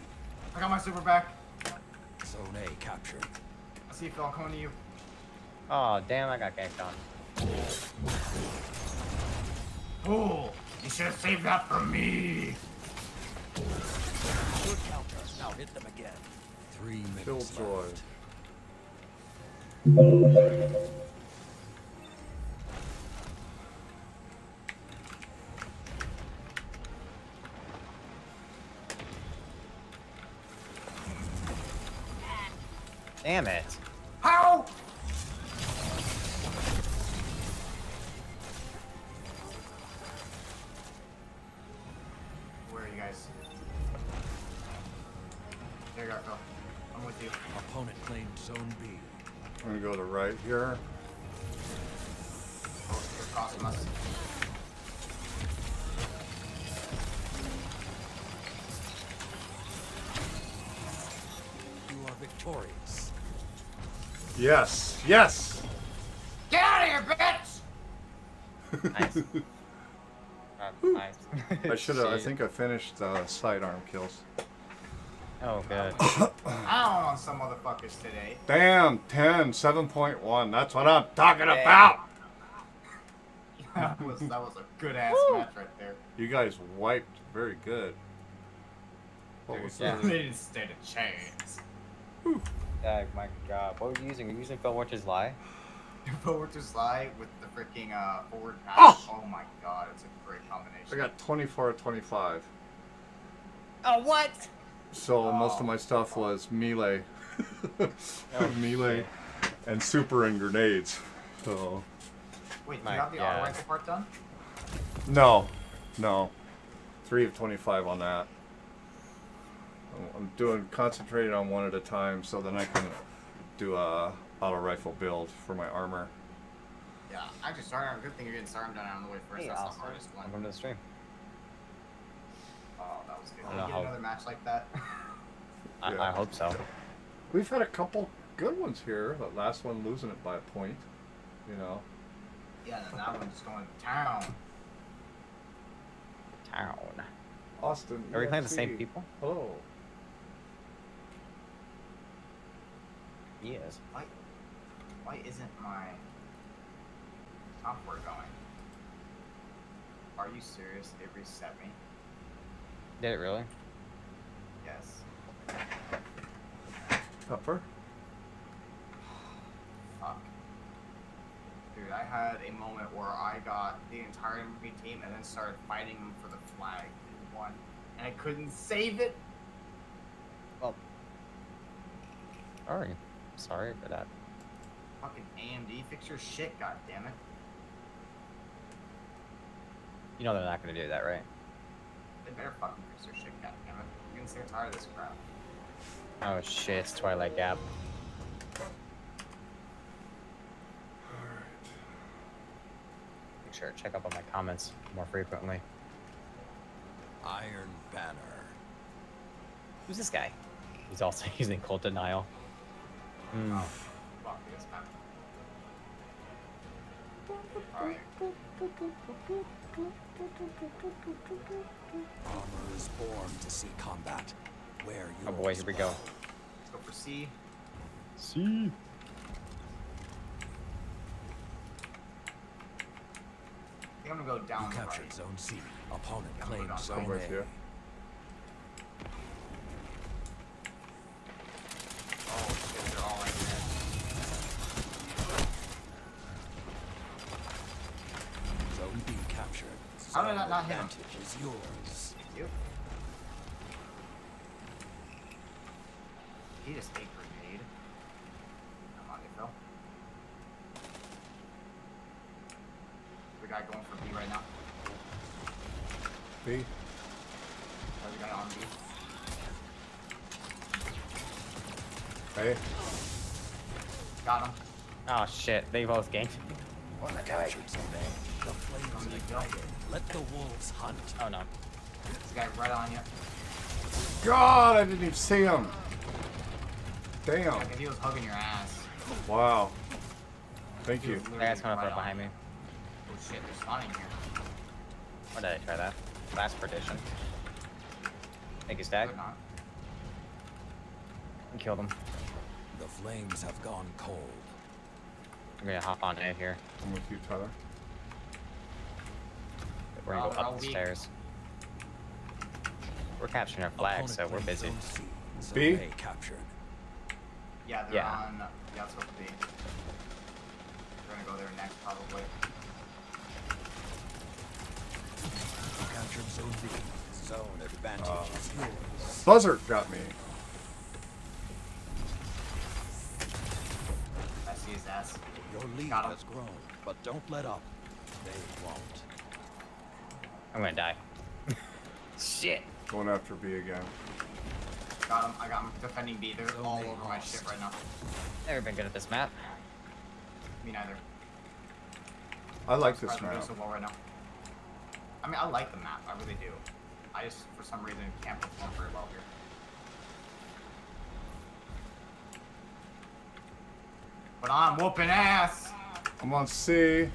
I got my super back. Zone A captured. I see to you. Oh damn, I got ganked on. Oh, You should have saved that for me! Good counter. Now hit them again. Three minutes Killjoy. left. Damn it. Right here. You're crossing us. You are victorious. Yes, yes. Get out of here, bitch! Nice. [LAUGHS] Nice. I should have. I think I finished uh, sidearm kills. Oh good. [COUGHS] Down on some motherfuckers today. Damn, 10, 7.1. That's what I'm talking Damn. about. [LAUGHS] that was that was a good ass match right there. You guys wiped very good. What was Yeah. that? [LAUGHS] they didn't stand a chance. Yeah, my god. What were you using? Were you using Felwinter's Lie? Forward to slide with the freaking uh, forward pass. Oh! Oh my god, it's a great combination. I got 24 or 25. Oh what? So most Oh. of my stuff was melee. Oh, [LAUGHS] melee shit. and super and grenades. So Wait, do My you have the God. auto rifle part done? no, no, three of 25 on that. I'm- I'm doing concentrated on one at a time, so then I can do a auto rifle build for my armor. Yeah, I actually, sorry, good thing you're getting Sarm done out of the way first. Hey, That's Austin. the hardest one. Welcome to the stream. Oh, that was good. I Can don't we get how- another match like that? [LAUGHS] I, Yeah. I hope so. We've had a couple good ones here. The last one losing it by a point. You know. yeah, then that one's going to town. Town. Austin. Are we playing the same people? Oh. Hello. Yes. Why, why isn't my software going? Are you serious? It reset me? Did it really? Yes. Tougher. Fuck. Dude, I had a moment where I got the entire MVP team and then started fighting them for the flag and. And I couldn't save it. Oh. Well. Sorry. Sorry for that. Fucking AMD, fix your shit, God damn it. You know they're not gonna do that, right? They better fucking fix their shit, goddammit. I'm getting sick and tired of this crap. Oh shit, it's Twilight Gap. Make sure to check up on my comments more frequently. Iron Banner. Who's this guy? He's also [LAUGHS] using Cold Denial. Hmm. Oh, fuck this map. Alright. Armor is born to see combat. Where you Oh boy, here we go. Let's go for C. C. I think I'm gonna go down You the captured right. Zone C. Opponent I'm claims down. Zone I'm A. you. Oh shit, they're all in there. Zone B captured. How did Zone that not hit him? advantage is yours. Thank you. He just ate grenade. Come on, you Phil. The guy going for B right now. B. There's a guy on B. A. Got him. Oh shit, they both ganked. Captured Zone A. The flames On are B, ignited. Let the wolves hunt. Oh no. There's a guy right on you. God, I didn't even see him. Damn. Yeah, 'cause he was hugging your ass. Wow. Thank He you. was That guy's coming right up behind me. Oh shit, they're spawning here. Why did I try that? Last partition. Thank you, Stag. They're. I killed him. The flames have gone cold. I'm gonna hop on A here. I'm with you, Tyler. We're gonna go up the stairs. We're capturing our flag, so we're busy. Zone C. Zone captured. Yeah, they're Yeah. on. Yeah, let's go B. We're gonna go there next, probably. Captured Zone B. Zone advantage Uh. is yours. Buzzer got me. I see his ass. Your lead Got him. has grown, but don't let up. They won't. I'm gonna die. Shit. Going after B again. Got him. I got him defending B. They're Zone all A over my lost. shit right now. Never been good at this map. Me neither. I like this Surprised we're doing map. so well right now. I mean, I like the map. I really do. I just, for some reason, can't perform very well here. But I'm whooping ass. I'm on C.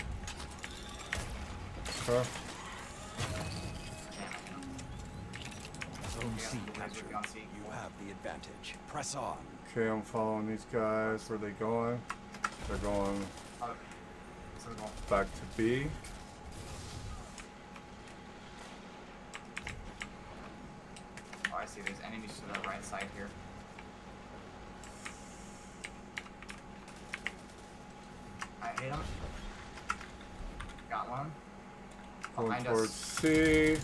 Huh? Zone Yeah, C we'll captured. be on C. You have the advantage. Press on. Okay, I'm following these guys. Where are they going? They're going this is going. back to B. Oh, I see. There's enemies to the right side here. I hit him. Got one. Going Behind towards us. C. There's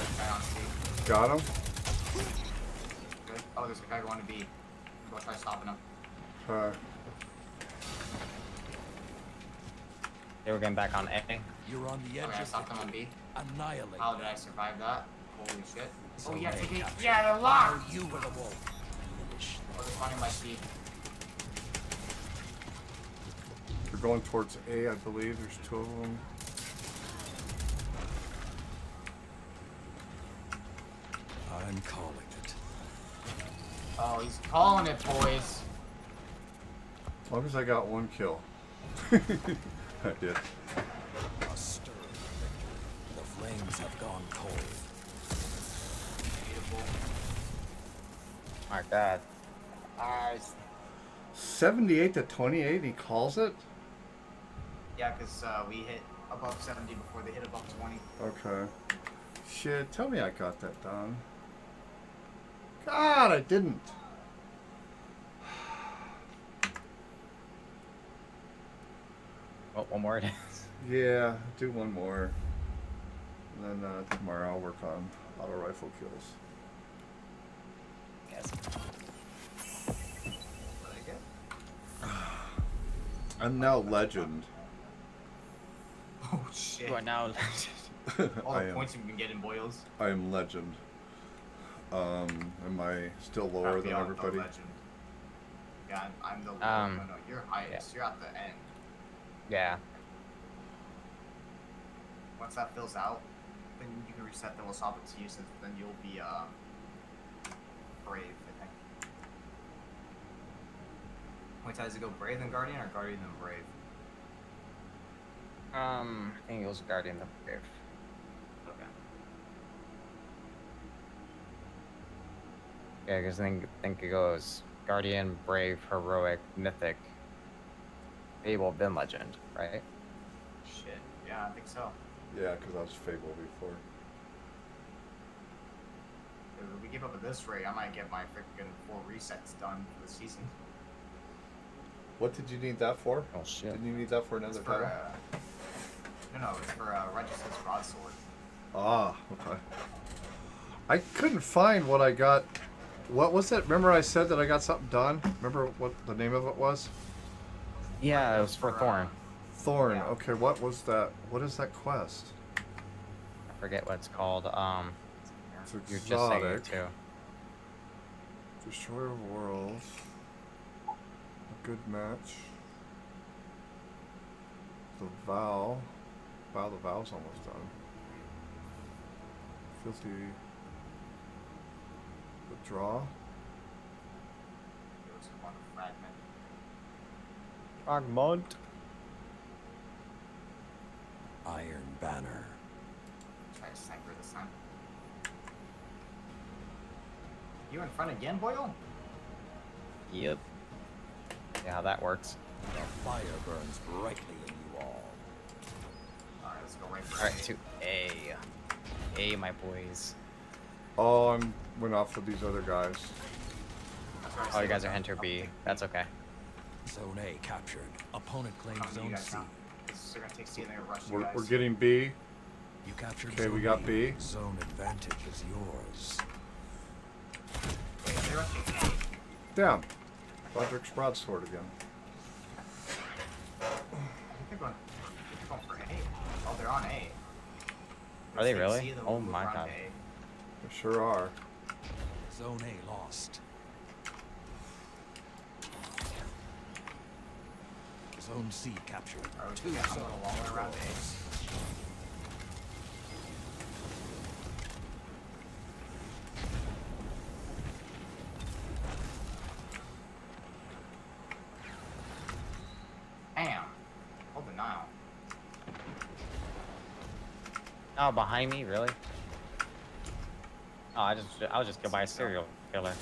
a guy on C. Got him. Good. Oh, there's a guy going to B. Go try stopping him. Okay. They were getting back on A. You're on the edge Okay, I of stopped him on. B. Annihilate. How did I survive that? Holy shit. Oh, yeah, A take it. Yeah, they're Are locked. you were the wolf? Finish Oh, they're spawning by C. They're going towards A, I believe. There's two of them. I'm calling it. Oh, he's calling it, boys. As long as I got one kill. [LAUGHS] I did. A stirring victory. The flames have gone cold. Beautiful. My god. Eyes. 78 to 28, he calls it? Yeah, because uh, we hit above 70 before they hit above 20. Okay. Shit, tell me I got that done. God, I didn't. One more it is. [LAUGHS] Yeah, do one more. And then uh, tomorrow I'll work on auto rifle kills. Yes. I get? I'm now legend. Oh shit. You are now. Legend. [LAUGHS] All the points you've been getting, boils. I am legend. Um, am I still lower than be the everybody? legend. Yeah, I'm, I'm the. Um, no, no, you're highest. You're at the end. Yeah. Once that fills out, then you can reset. Then we'll swap it to you, since then you'll be uh, brave. I think. Wait, does it go brave then guardian or guardian then brave? Um, I think it was Guardian of Brave. Okay. Yeah, because I think, think it goes Guardian, Brave, Heroic, Mythic, Fable, then Legend, right? Shit. Yeah, I think so. Yeah, because I was Fable before. If we give up at this rate, I might get my freaking four resets done for the season. What did you need that for? Oh shit. Didn't you need that for another for title? uh, no, no, it's for uh, Redrix's broadsword. Ah, okay. I couldn't find what I got. What was it? Remember I said that I got something done? Remember what the name of it was? Yeah, it was for Thorn. Thorn. Yeah. Okay, what was that? What is that quest? I forget what it's called. Um, It's you're just saying it too. Destroyer of Worlds. A good match. The Vow. Vow the Vow's almost done. Filthy. Withdraw. It was one fragment. Fragment. Iron Banner. Try to sniper this time. You in front again, Boyle? Yep. Yeah, how that works. The fire burns brightly in you all. Alright, let's go right for All right, A. to A. A, my boys. Oh, I'm went off with these other guys. That's Oh, you guys are Hunter. B. That's okay. Zone A captured. Opponent claims Come Zone C. now. They're gonna take C and they're gonna rush We're, guys. we're getting B. You captured Okay, we got B. Zone advantage is yours. Wait, they're rushing Redrix's broadsword again. I think they're going, they're going for A. Oh, they're on A. Are they Let's really? Oh my God. A. They sure are. Zone A lost. Zone C captured. Two yeah, I'm a long way are around yours. Damn. Hold the Nile. Oh, behind me, really? Oh, I just I was just killed by a serial killer.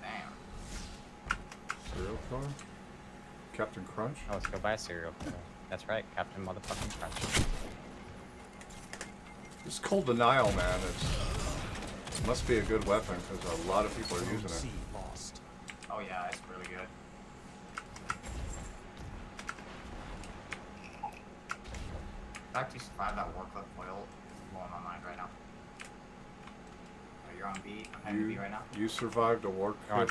Damn. Serial? Captain Crunch? I was killed by a cereal. That's right, Captain Motherfucking Crunch. This cold denial, man, it's it must be a good weapon because a lot of people are using it. lost. Oh yeah, it's really good. The fact you survived that war clip foil is blowing my mind right now. Oh, you're on B. I'm heading B right now. you survived a war Go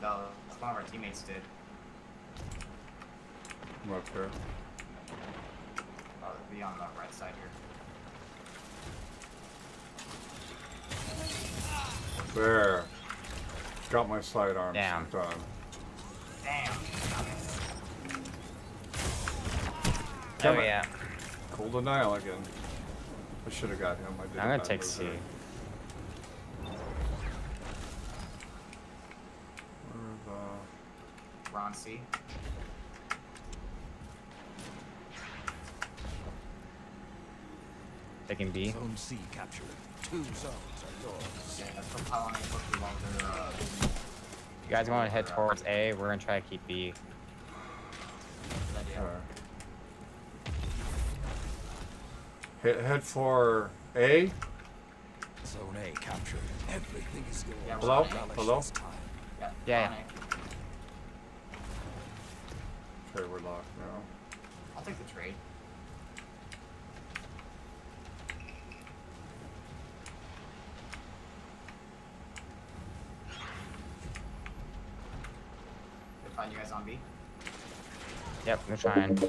crit. One of our teammates did. I'm up here. Uh, be on the right side here. There. Got my sidearms Damn. done. Damn. Oh Damn it. yeah. Cold denial again. I should have got him. I did. I'm gonna take C. Where We're. Taking B. Zone C captured. Two zones are yours. Yeah, that's from how long it took too long to uh, You guys want to head towards A? We're gonna try to keep B. the, head, head for A. Zone A captured. Everything is yours. Yeah, we're Hello? on A. Relish Hello? Yeah. Yeah, Okay, we're locked now. I'll take the trade. They find you guys on B. Yep, we're trying. The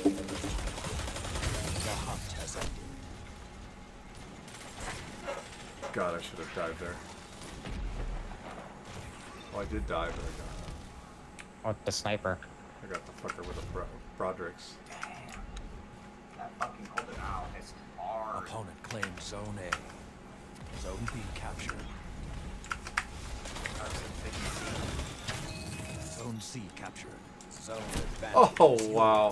hunt has ended. God, I should have died there. Well, I did die, but I got, Oh, the sniper. I got the fucker with the Bro- Broderick's. Damn. That fucking golden owl is hard. Opponent claims Zone A. Zone B captured. Carson taking C. Zone C captured. Zone advantage. Oh, wow.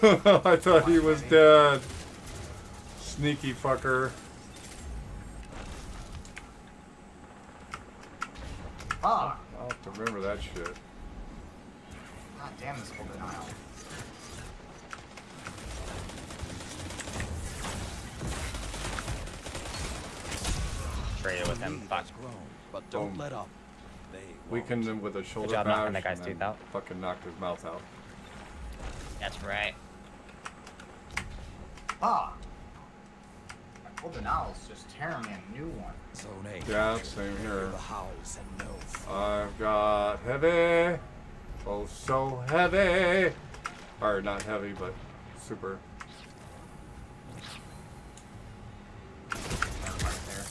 [LAUGHS] I thought he was dead. Sneaky fucker. Fuck. I'll have to remember that shit. God damn this golden. Traded with him. Fuck. grown, but don't Boom. let up. They Weakened him with a shoulder job knocking bash that guy's and tooth out. Fucking knocked his mouth out. That's right. Fuck. That golden owl's just tearing me a new one. Zone A. Yeah, same here. The howls and no. I've got heavy. Oh, so heavy. Or not heavy, but super. They're right there.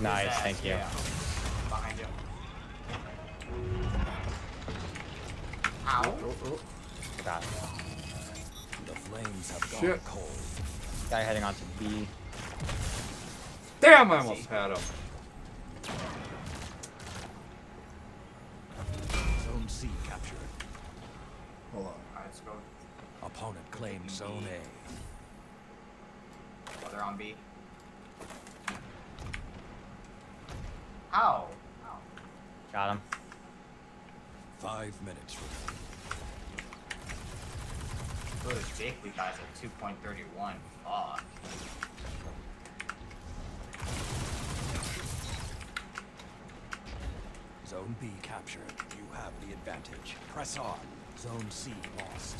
Nice, thank you. yeah. Behind you. Ow. Oh, oh. Forgot. The flames have gone Shit. cold. Guy heading on to B. Damn, I almost had him. Opponent claims Zone A. Oh, they're on B. How? Ow. Got him. Five minutes remaining. Those Jake we guys at 2.31. Fuck. Zone B captured. You have the advantage. Press on. Zone C lost.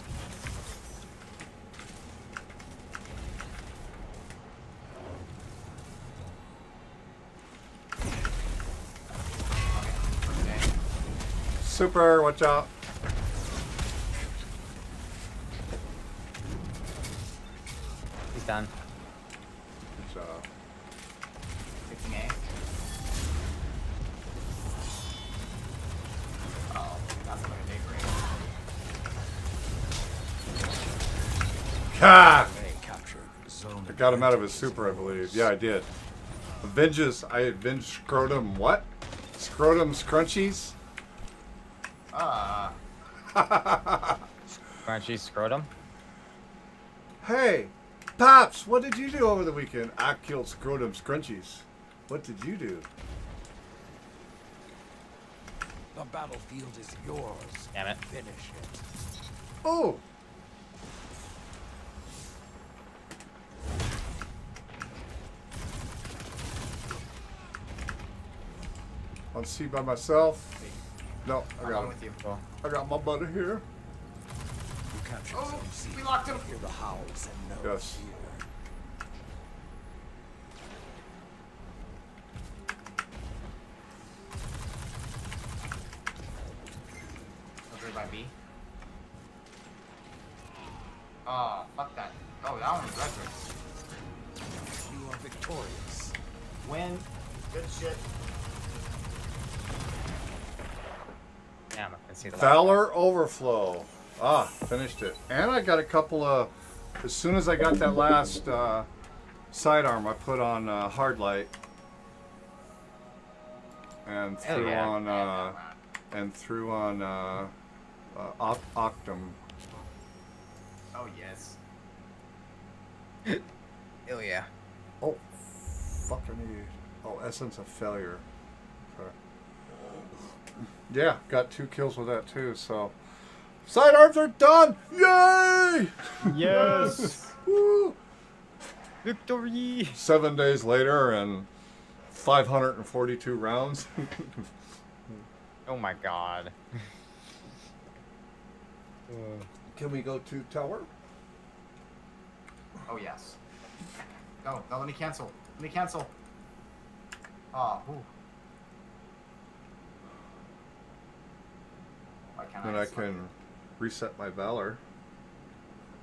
Super, watch out. He's done. Got him out of his super, I believe. Yeah, I did. Avenges. I avenged scrotum. What? Scrotum scrunchies? [LAUGHS] Uh, Crunchy scrotum. Hey, Pops, what did you do over the weekend? I killed scrotum scrunchies. What did you do? The battlefield is yours. Damn it. Finish it. Oh! On C by myself. No, I I'm got on him. with you. Cool. I got my buddy here. You captured Oh, we locked him. Hear the howls and no Yes. fear. Damn, I can see the light. Fowler Overflow. Ah, finished it. And I got a couple of. As soon as I got that last uh, sidearm, I put on uh, hard light and threw yeah. on uh, and threw on uh, uh, Oct- Octum. Oh, yes. [LAUGHS] Hell yeah. Oh, fuck! I need. Oh, Essence of Failure. Okay. Yeah, got two kills with that too. So sidearms are done. Yay! [LAUGHS] Yes. [LAUGHS] Woo! Victory. Seven days later and 542 rounds. [LAUGHS] Oh my god. Can we go to tower? Oh yes. No, no, let me cancel. Let me cancel. Ah, oh, Why can't Then I? I select it? can reset my valor.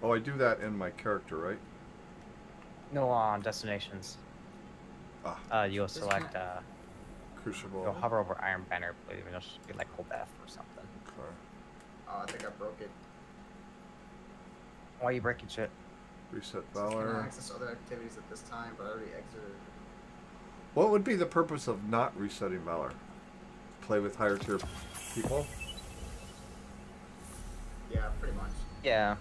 Oh, I do that in my character, right? No, on destinations. Ah, Uh, you'll select, uh, Crucible. you'll hover over Iron Banner, I believe, and it'll just be like hold F or something. Okay. Oh, I think I broke it. Why are you breaking shit? Reset Can I valor. access other activities at this time? But I already exited. What would be the purpose of not resetting valor? Play with higher tier people? Yeah.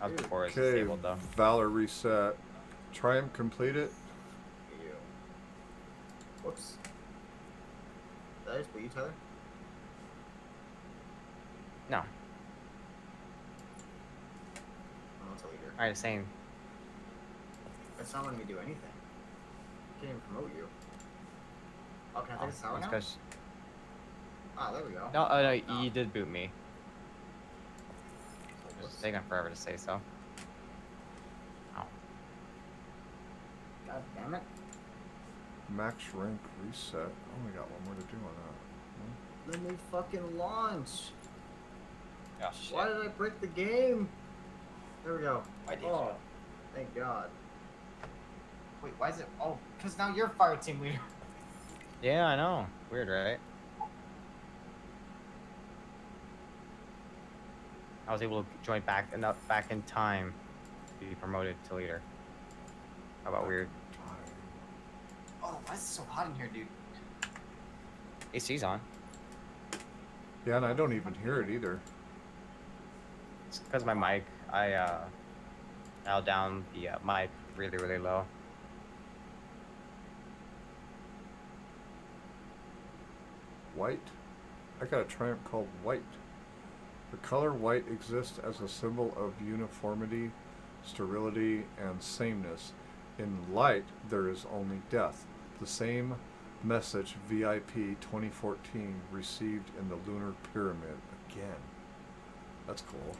That was Dude. before it's Okay, disabled though. valor reset. Try and complete it. Ew. Whoops. Did I just beat each other? No. Oh, it's a leader. Alright, same. That's not letting me do anything. Can't even promote you. Oh, can I take a sour it's now? 'cause- Ah, there we go. No, oh no, Oh. you did boot me. Whoops. It's taking forever to say so. Oh. God damn it. Max rank reset. Oh, we got one more to do on that. Hmm? Let me fucking launch. Oh shit. Why did I break the game? There we go. Why did oh, thank God. Wait, why is it? Oh, because now you're fire team leader. Yeah, I know. Weird, right? I was able to join back enough back in time to be promoted to leader. How about weird? Oh, why is it so hot in here, dude? AC's on. Yeah, and I don't even hear it either. It's because my mic. I uh, dialed down the uh, mic really, really low. White? I got a triumph called white. The color white exists as a symbol of uniformity, sterility, and sameness. In light, there is only death. The same message VIP 2014 received in the lunar pyramid again. That's cool.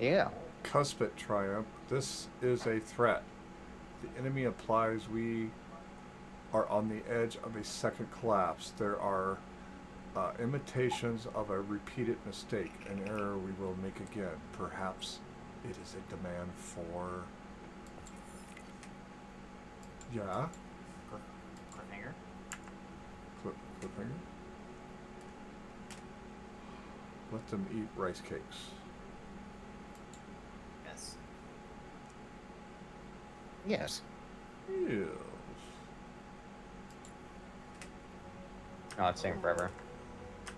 Yeah. Cuspid triumph. This is a threat. The enemy applies. We are on the edge of a second collapse. There are uh, imitations of a repeated mistake, an error we will make again. Perhaps it is a demand for. Yeah, Cliff, cliffhanger. clip, cliffhanger. Let them eat rice cakes. Yes. Yes. Yes. Oh, it's taking forever.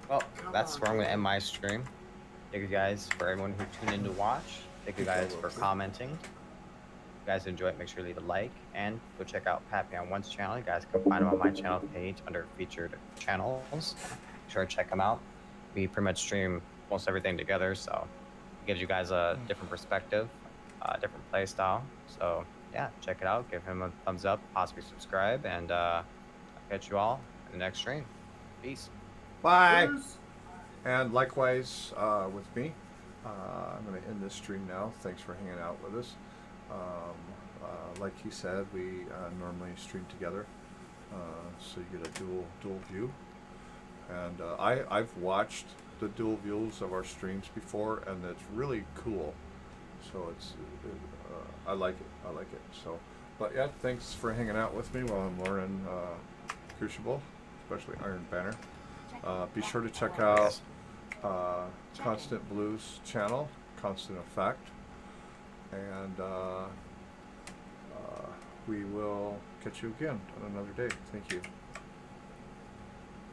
Well, Come that's on, where I'm gonna end my stream. Thank you guys for everyone who tuned in to watch. Thank you guys for commenting. If you guys enjoy it, make sure to leave a like and go check out Papillon One's channel. You guys can find him on my channel page under featured channels. Make sure to check him out. We pretty much stream most everything together, so it gives you guys a different perspective, a different play style. So yeah, check it out. Give him a thumbs up, possibly subscribe, and uh, I'll catch you all in the next stream. Peace. Bye. Cheers. And likewise uh, with me, uh, I'm going to end this stream now. Thanks for hanging out with us. Um, uh, like he said, we uh, normally stream together, uh, so you get a dual dual view. And uh, I I've watched the dual views of our streams before, and it's really cool. So it's it, uh, I like it. I like it. So, but yeah, thanks for hanging out with me while I'm learning uh, Crucible, especially Iron Banner. Uh, be sure to check out uh, Constant Blues channel, Constant Effect, and uh, uh, we will catch you again on another day. Thank you.